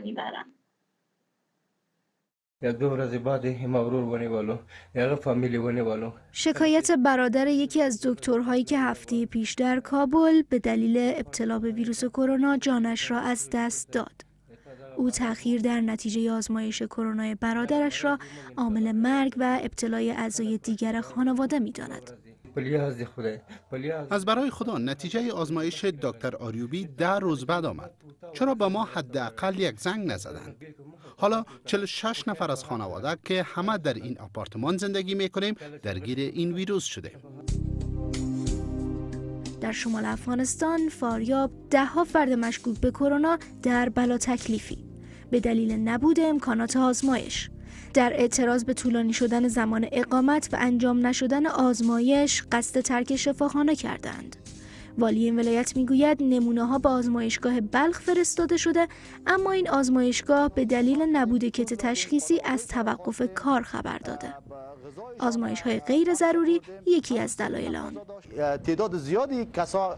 می‌برن شکایت برادر یکی از دکترهایی که هفته پیش در کابل به دلیل ابتلا به ویروس کرونا جانش را از دست داد. او تأخیر در نتیجه آزمایش کرونا برادرش را عامل مرگ و ابتلای اعضای دیگر خانواده می‌داند. از برای خدا نتیجه آزمایش دکتر آریوبی ده روز بعد آمد چرا به ما حداقل یک زنگ نزدند؟ حالا 46 نفر از خانواده که همه در این آپارتمان زندگی می کنیم درگیر این ویروس شده. در شمال افغانستان فاریاب ده ها فرد مشکوک به کرونا در بلا تکلیفی. به دلیل نبود امکانات آزمایش. در اعتراض به طولانی شدن زمان اقامت و انجام نشدن آزمایش قصد ترک شفاخانه کردند. والی این ولایت می‌گوید نمونه ها به آزمایشگاه بلخ فرستاده شده اما این آزمایشگاه به دلیل نبود کت تشخیصی از توقف کار خبر داده. آزمایش های غیر ضروری یکی از دلایل آن. تعداد زیادی کسا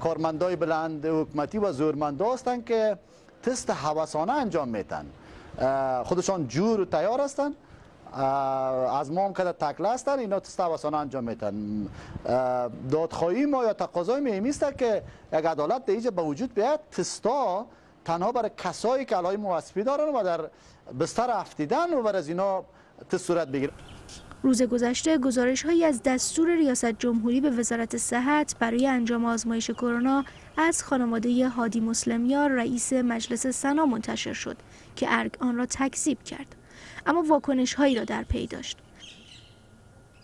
کارمندای بلند حکومتی و زورمندا هستند که تست حواسانه انجام میتن خودشان جور و تیار هستند از ما هم که تکل هستن اینا تست حواسانه انجام میتن دادخواهی ما یا تقاضای مهمی است که یک عدالت در به وجود بیاد تستا تنها برای کسایی که علای موسفی دارن و در بستر افتیدن و بر از اینا تست صورت روز گذشته گزارش هایی از دستور ریاست جمهوری به وزارت صحت برای انجام آزمایش کرونا از خانواده هادی مسلمیار رئیس مجلس سنا منتشر شد. که ارگ آن را تکذیب کرد. اما واکنش هایی را در پی داشت.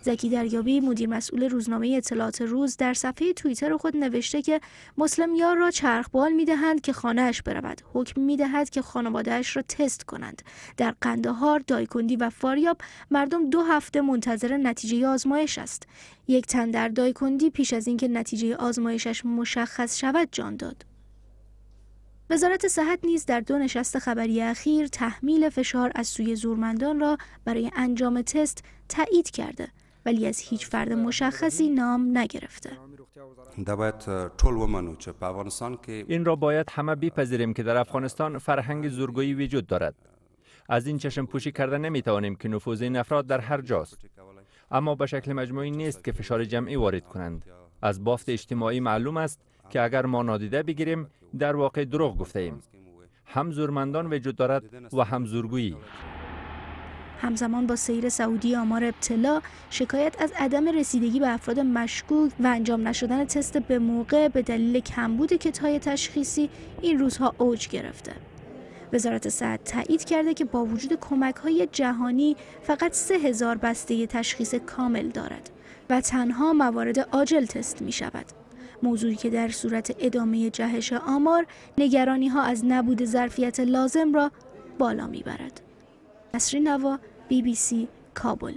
زکی دریابی مدیر مسئول روزنامه اطلاعات روز در صفحه توییتر خود نوشته که مسلم یار را چرخبال می‌دهند که خانهاش برود. حکم می‌دهد که خانوادهاش را تست کنند. در قندهار دایکندی و فاریاب مردم دو هفته منتظر نتیجه آزمایش است. یک تن در دایکندی پیش از اینکه نتیجه آزمایشش مشخص شود جان داد. وزارت صحت نیز در دو نشست خبری اخیر تحمیل فشار از سوی زورمندان را برای انجام تست تایید کرده ولی از هیچ فرد مشخصی نام نگرفته. این را باید همه بپذیریم که در افغانستان فرهنگ زورگویی وجود دارد. از این چشم پوشی کردن نمی توانیم که نفوذ این افراد در هر جاست. اما به شکل مجموعی نیست که فشار جمعی وارد کنند. از بافت اجتماعی معلوم است که اگر ما نادیده بگیریم در واقع دروغ گفته ایم هم زورمندان وجود دارد و هم زورگویی همزمان با سیر سعودی آمار ابتلا شکایت از عدم رسیدگی به افراد مشکوک و انجام نشدن تست به موقع به دلیل کمبود کتهای تشخیصی این روزها اوج گرفته. وزارت صحت تایید کرده که با وجود کمک های جهانی فقط سه هزار بسته تشخیص کامل دارد و تنها موارد عاجل تست می شود. موضوعی که در صورت ادامه جهش آمار نگرانی ها از نبود ظرفیت لازم را بالا می برد. نسرین نوا بی بی سی کابل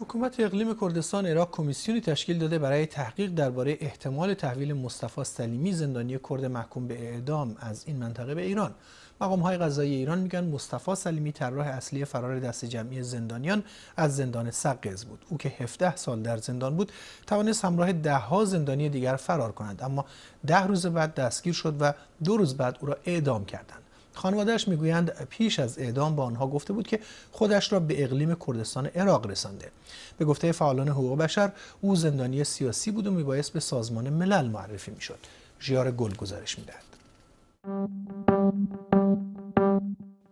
حکومت اقلیم کردستان عراق کمیسیونی تشکیل داده برای تحقیق درباره احتمال تحویل مصطفی سلیمی زندانی کرد محکوم به اعدام از این منطقه به ایران مقام های قضایی ایران میگن مصطفی سلیمی طراح اصلی فرار دست جمعی زندانیان از زندان سقز بود. او که 17 سال در زندان بود توانست همراه ده ها زندانی دیگر فرار کند. اما ده روز بعد دستگیر شد و دو روز بعد او را اعدام کردند. خانوادهش می‌گویند پیش از اعدام با آنها گفته بود که خودش را به اقلیم کردستان عراق رسانده. به گفته فعالان حقوق بشر او زندانی سیاسی بود و میبایست به سازمان ملل معرفی می‌شد. ژیار گل گزارش می‌دهد.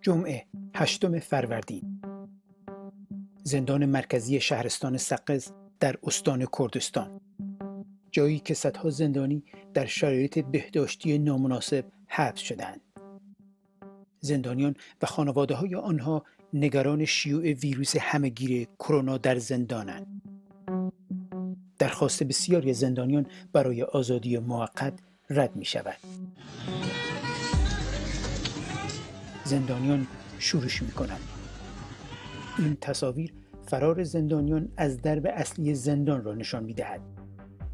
جمعه هشتم فروردین زندان مرکزی شهرستان سقز در استان کردستان جایی که صدها زندانی در شرایط بهداشتی نامناسب حبس شدند زندانیان و خانواده های آنها نگران شیوع ویروس همهگیر کرونا در زندانند. درخواست بسیاری زندانیان برای آزادی موقت رد می شود. زندانیان شورش می کنند. این تصاویر فرار زندانیان از درب اصلی زندان را نشان می دهد.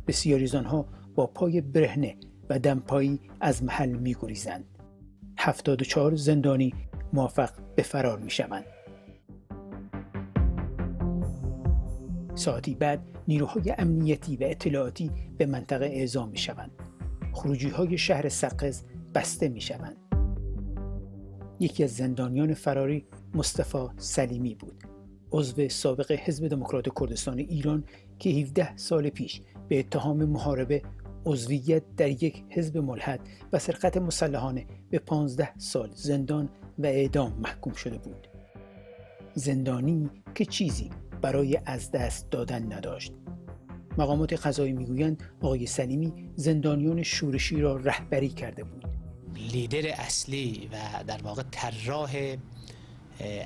بسیاری ها با پای برهنه و دمپایی از محل می گریزند. 74 زندانی موفق به فرار می شوند. ساعتی بعد نیروهای امنیتی و اطلاعاتی به منطقه اعزام می شوند. خروجی های شهر سقز بسته می شوند. یکی از زندانیان فراری مصطفی سلیمی بود. عضو سابق حزب دموکرات کردستان ایران که 17 سال پیش به اتهام محاربه عضویت در یک حزب ملحد و سرقت مسلحانه به 15 سال زندان و اعدام محکوم شده بود. زندانی که چیزی برای از دست دادن نداشت. مقامات قضایی می‌گویند آقای سلیمی زندانیان شورشی را رهبری کرده بود. لیدر اصلی و در واقع طراح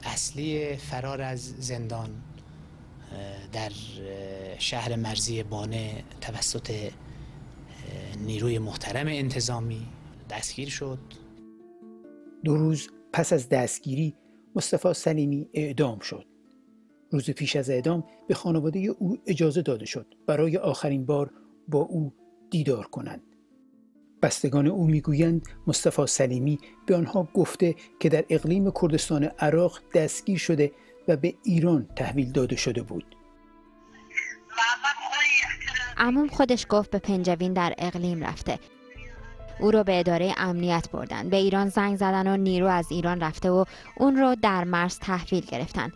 اصلی فرار از زندان در شهر مرزی بانه توسط نیروی محترم انتظامی دستگیر شد. دو روز پس از دستگیری مصطفی سلیمی اعدام شد. روز پیش از اعدام به خانواده او اجازه داده شد برای آخرین بار با او دیدار کنند. بستگان او می‌گویند مصطفی سلیمی به آنها گفته که در اقلیم کردستان عراق دستگیر شده و به ایران تحویل داده شده بود. عموم خودش گفت به پنجوین در اقلیم رفته. او رو به اداره امنیت بردن به ایران زنگ زدن و نیرو از ایران رفته و اون رو در مرز تحویل گرفتن.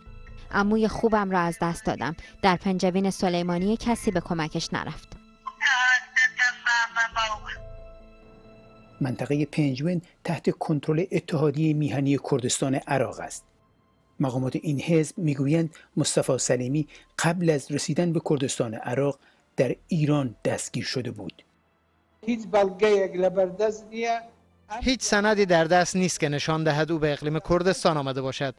عموی خوبم را از دست دادم. در پنجوین سلیمانی کسی به کمکش نرفت. منطقه پنجوین تحت کنترل اتحادیه میهنی کردستان عراق است. مقامات این حزب می‌گویند مصطفی سلیمی قبل از رسیدن به کردستان عراق در ایران دستگیر شده بود. هیچ بلگه هیچ سندی در دست نیست که نشان دهد او به اقلیم کردستان آمده باشد.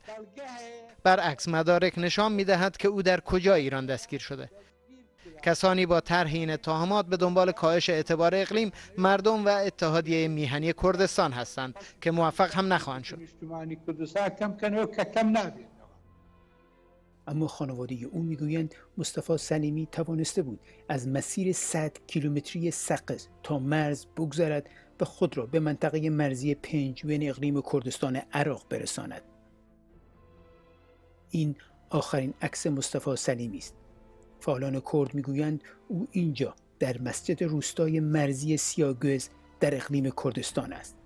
برعکس مدارک نشان می دهد که او در کجا ایران دستگیر شده. کسانی با طرح این اتهامات به دنبال کاهش اعتبار اقلیم مردم و اتحادیه میهنی کردستان هستند که موفق هم نخواهند شد. اما خانواده او می‌گویند مصطفی سلیمی توانسته بود از مسیر 100 کیلومتری سقز تا مرز بگذرد و خود را به منطقه مرزی پنجوین اقلیم کردستان عراق برساند. این آخرین عکس مصطفی سلیمی است. فعالان کرد می‌گویند او اینجا در مسجد روستای مرزی سیاگوز در اقلیم کردستان است.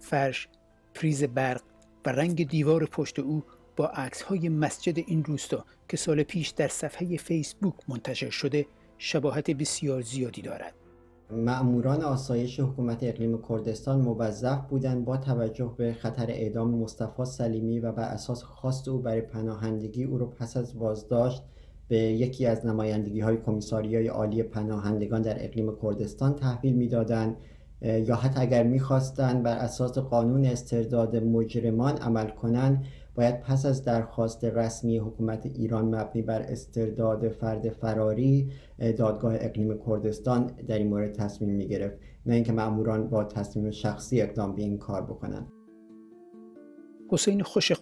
فرش پریز برق و رنگ دیوار پشت او با عکس های مسجد این روستا که سال پیش در صفحه فیسبوک منتشر شده شباهت بسیار زیادی دارد. مأموران آسایش حکومت اقلیم کردستان موظف بودند با توجه به خطر اعدام مصطفی سلیمی و بر اساس خواست او برای پناهندگی او را پس از بازداشت به یکی از نمایندگی های کمیساری های عالی پناهندگان در اقلیم کردستان تحویل می‌دادند یا حتی اگر می‌خواستند بر اساس قانون استرداد مجرمان عمل کنند باید پس از درخواست رسمی حکومت ایران مبنی بر استرداد فرد فراری دادگاه اقلیم کردستان در این مورد تصمیم می گرفت نه اینکه ماموران با تصمیم شخصی اقدام به این کار بکنند. حسین خوش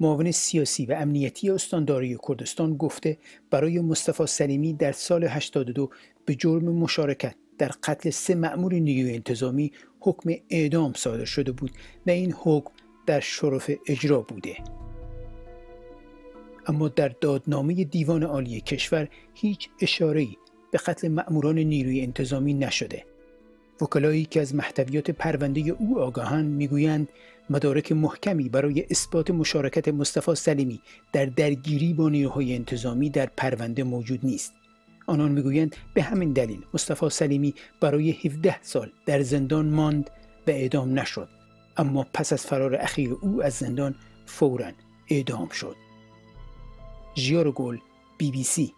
معاون سیاسی و امنیتی استانداری کردستان گفته برای مصطفی سلیمی در سال 82 به جرم مشارکت در قتل سه مأمور نیروی انتظامی حکم اعدام صادر شده بود و این حکم در شرف اجرا بوده. اما در دادنامه دیوان عالی کشور هیچ اشاره‌ای به قتل مأموران نیروی انتظامی نشده. وکلایی که از محتویات پرونده او آگاهند می‌گویند مدارک محکمی برای اثبات مشارکت مصطفی سلیمی در درگیری با نیروهای انتظامی در پرونده موجود نیست. آنان می‌گویند به همین دلیل مصطفی سلیمی برای 17 سال در زندان ماند و اعدام نشد. اما پس از فرار اخیر او از زندان فورا اعدام شد. ژیار گل بی بی سی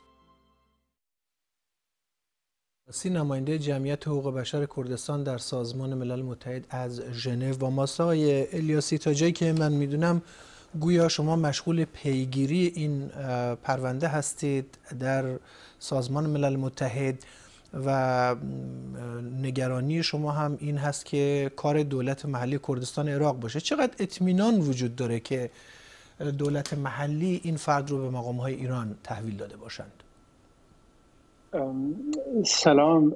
سی نماینده جمعیت حقوق بشر کردستان در سازمان ملل متحد از ژنو با ماست آقای الیاسی تا جایی که من می‌دونم گویا شما مشغول پیگیری این پرونده هستید در سازمان ملل متحد و نگرانی شما هم این هست که کار دولت محلی کردستان عراق باشه. چقدر اطمینان وجود داره که دولت محلی این فرد رو به مقام های ایران تحویل داده باشند؟ سلام.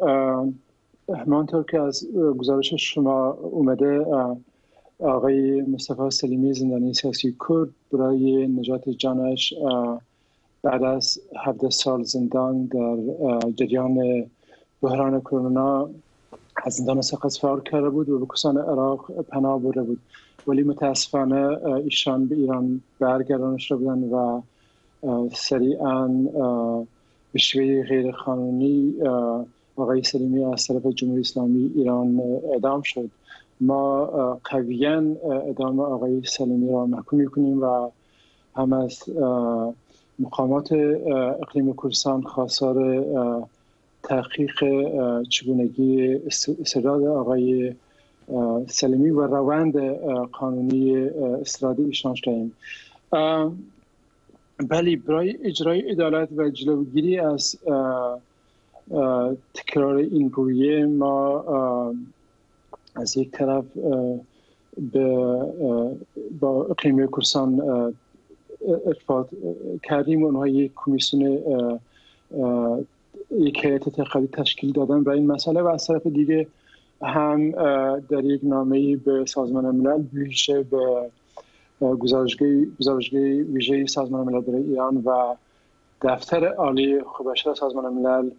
همانطور که از گزارش شما اومده آقای مصطفی سلیمی زندانی سیاسی کرد برای نجات جانش بعد از 17 سال زندان در جریان بحران کرونا از زندان سقط فرار کرده بود و به کسان عراق پناه برده بود. ولی متاسفانه ایشان به ایران برگردانش بودن و سریعا به شوی غیر قانونی آقای سلیمی از طرف جمهوری اسلامی ایران اعدام شد. ما قویا ادامه آقای سلیمی را محکوم می‌کنیم و هم از مقامات اقلیم کردستان خواستار تحقیق چگونگی استعداد آقای سلیمی و روند قانونی استرادی ایشان شدیم بلی برای اجرای عدالت و جلوگیری از تکرار این رویه ما از یک طرف به با اقلیم کردستان ارتباط کردیم. اونها یک کمیسیون یک هیئت تحقیقی تشکیل دادن. برای این مسئله و از طرف دیگه هم در یک نامه به سازمان ملل ویژه به گزارشگاه ویژه سازمان ملل برای ایران و دفتر عالی خوبشر سازمان ملل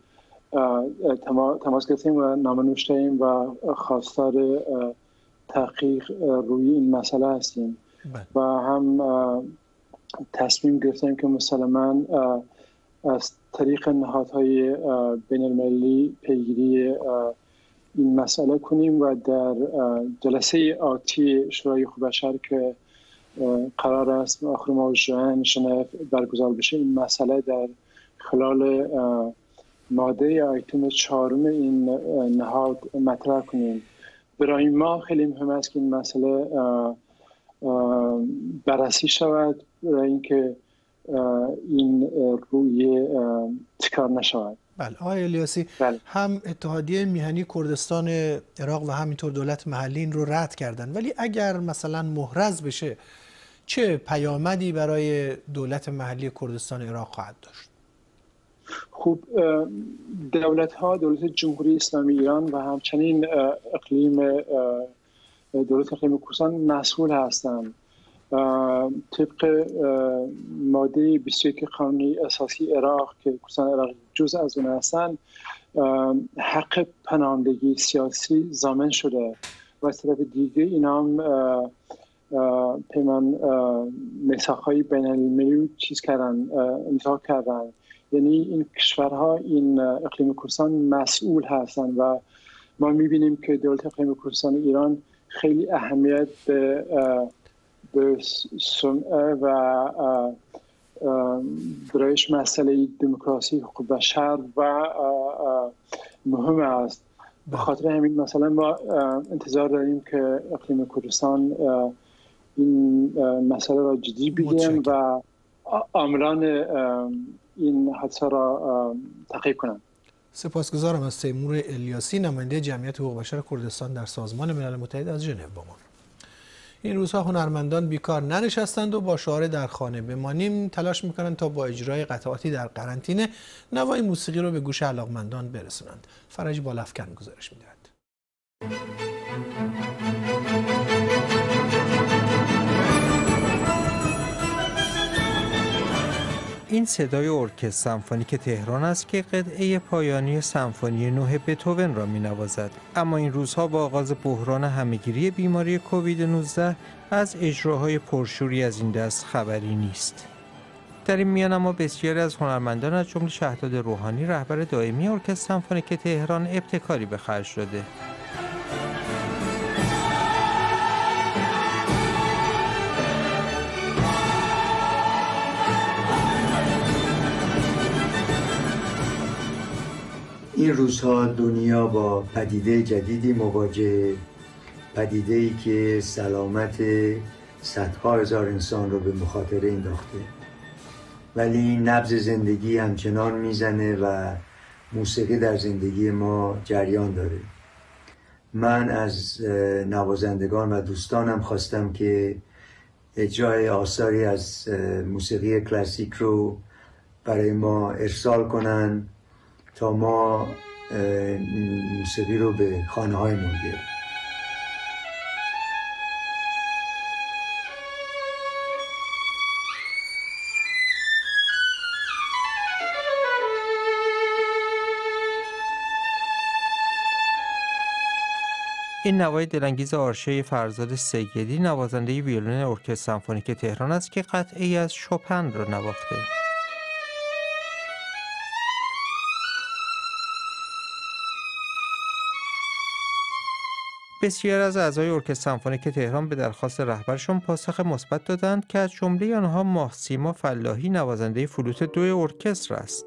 تماس گرفتیم و نامه نوشتیم و خواستار تحقیق روی این مسئله هستیم بله. و هم تصمیم گرفتیم که مسلما از طریق نهادهای بین المللی پیگیری این مسئله کنیم و در جلسه آتی شورای خوب بشر که قرار است آخر ماه ژوئن ژنو برگزار بشه. این مسئله در خلال ماده آیتم چهارم این نهاد مطرح کنیم. برای ما خیلی مهم است که این مسئله بررسی شود برای اینکه این روی تکار نشود. بله آقای الیاسی بله. هم اتحادیه میهنی کردستان عراق و همینطور دولت محلی این رو رد کردن. ولی اگر مثلا محرز بشه چه پیامدی برای دولت محلی کردستان عراق خواهد داشت؟ خوب دولت ها دولت جمهوری اسلامی ایران و همچنین اقلیم دولت اقلیم کردستان مسئول هستند. طبق ماده 21 قانونی اساسی عراق که کردستان عراق جز از اون هستن حق پناهندگی سیاسی زامن شده و از طرف دیگه اینا پیمان های بین المللی چیز کردن امضا کردن. یعنی این کشورها این اقلیم کردستان مسئول هستن و ما می‌بینیم که دولت اقلیم کردستان ایران خیلی اهمیت به به سمعه و برایش مسئله دموکراسی حقوق بشر و مهم است. به خاطر همین مثلا ما انتظار داریم که اقلیم کردستان این مسئله را جدی بگیرن و عاملان این حادثه را تعقیب کنند سپاسگزارم از تیمور الیاسی نماینده جمعیت حقوق بشر کردستان در سازمان ملل متحد از ژنو با ما. این روزها هنرمندان بیکار ننشستند و با شعار در خانه بمانیم. تلاش می‌کنند تا با اجرای قطعاتی در قرنطینه نوای موسیقی رو به گوش علاقمندان برسونند. فرج بالافکن گزارش می‌دهد. این صدای ارکستر سمفونیک تهران است که قطعه پایانی سمفونی نوه بتوون را می نوازد. اما این روزها با آغاز بحران همهگیری بیماری کووید 19 از اجراهای پرشوری از این دست خبری نیست. در این میان اما بسیاری از هنرمندان از جمله شهداد روحانی رهبر دائمی ارکستر سمفونیک تهران ابتکاری به خرج شده. این روزها دنیا با پدیده جدیدی مواجه پدیده ای که سلامت صدها هزار انسان رو به مخاطره انداخته. ولی نبز زندگی همچنان می‌زنه و موسیقی در زندگی ما جریان داره. من از نوازندگان و دوستانم خواستم که اجرای آثاری از موسیقی کلاسیک رو برای ما ارسال کنن. تا ما موسیقی رو به خانه های بیاریم. این نوای دلانگیز آرشه فرزاد سیدی نوازنده ویولن ارکستر سمفونیک تهران است که قطعه‌ای از شوپن را نواخته. بسیار از اعضای ارکستر سمفونیک تهران به درخواست رهبرشون پاسخ مثبت دادند که از جمله آنها ماه فلاحی نوازنده فلوت دو ارکستر است.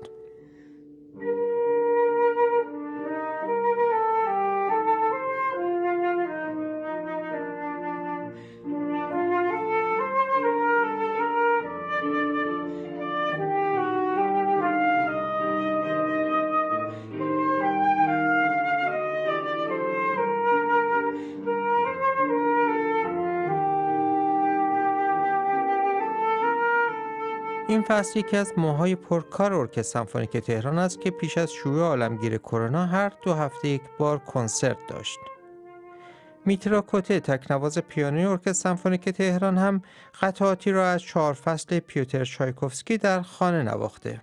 فصل یکی از ماهای پرکار ارکستر سمفونیک تهران است که پیش از شروع عالمگیر کرونا هر دو هفته یک بار کنسرت داشت. میترا کوته تکنواز پیانوی ارکستر سمفونیک تهران هم قطعاتی را از چهار فصل پیوتر چایکوفسکی در خانه نواخته.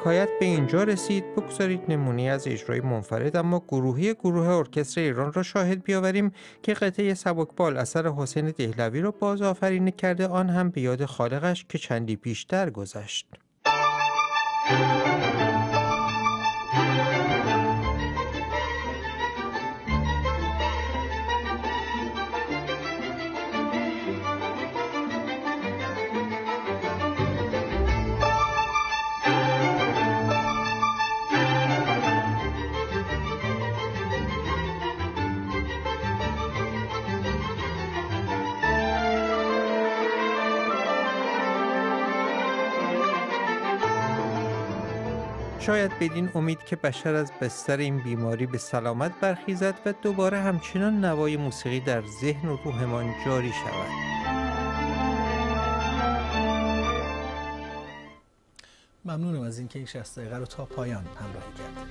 حکایت به اینجا رسید بگذارید نمونی از اجرای منفرد اما گروهی گروه ارکستر ایران را شاهد بیاوریم که قطعه سبکبال اثر حسین دهلوی را باز آفرینی کرده آن هم به یاد خالقش که چندی پیشتر گذشت. شاید بدین امید که بشر از بستر این بیماری به سلامت برخیزد و دوباره همچنان نوای موسیقی در ذهن و روحمان جاری شود. ممنونم از اینکه این 60 دقیقه رو تا پایان همراهی کردید.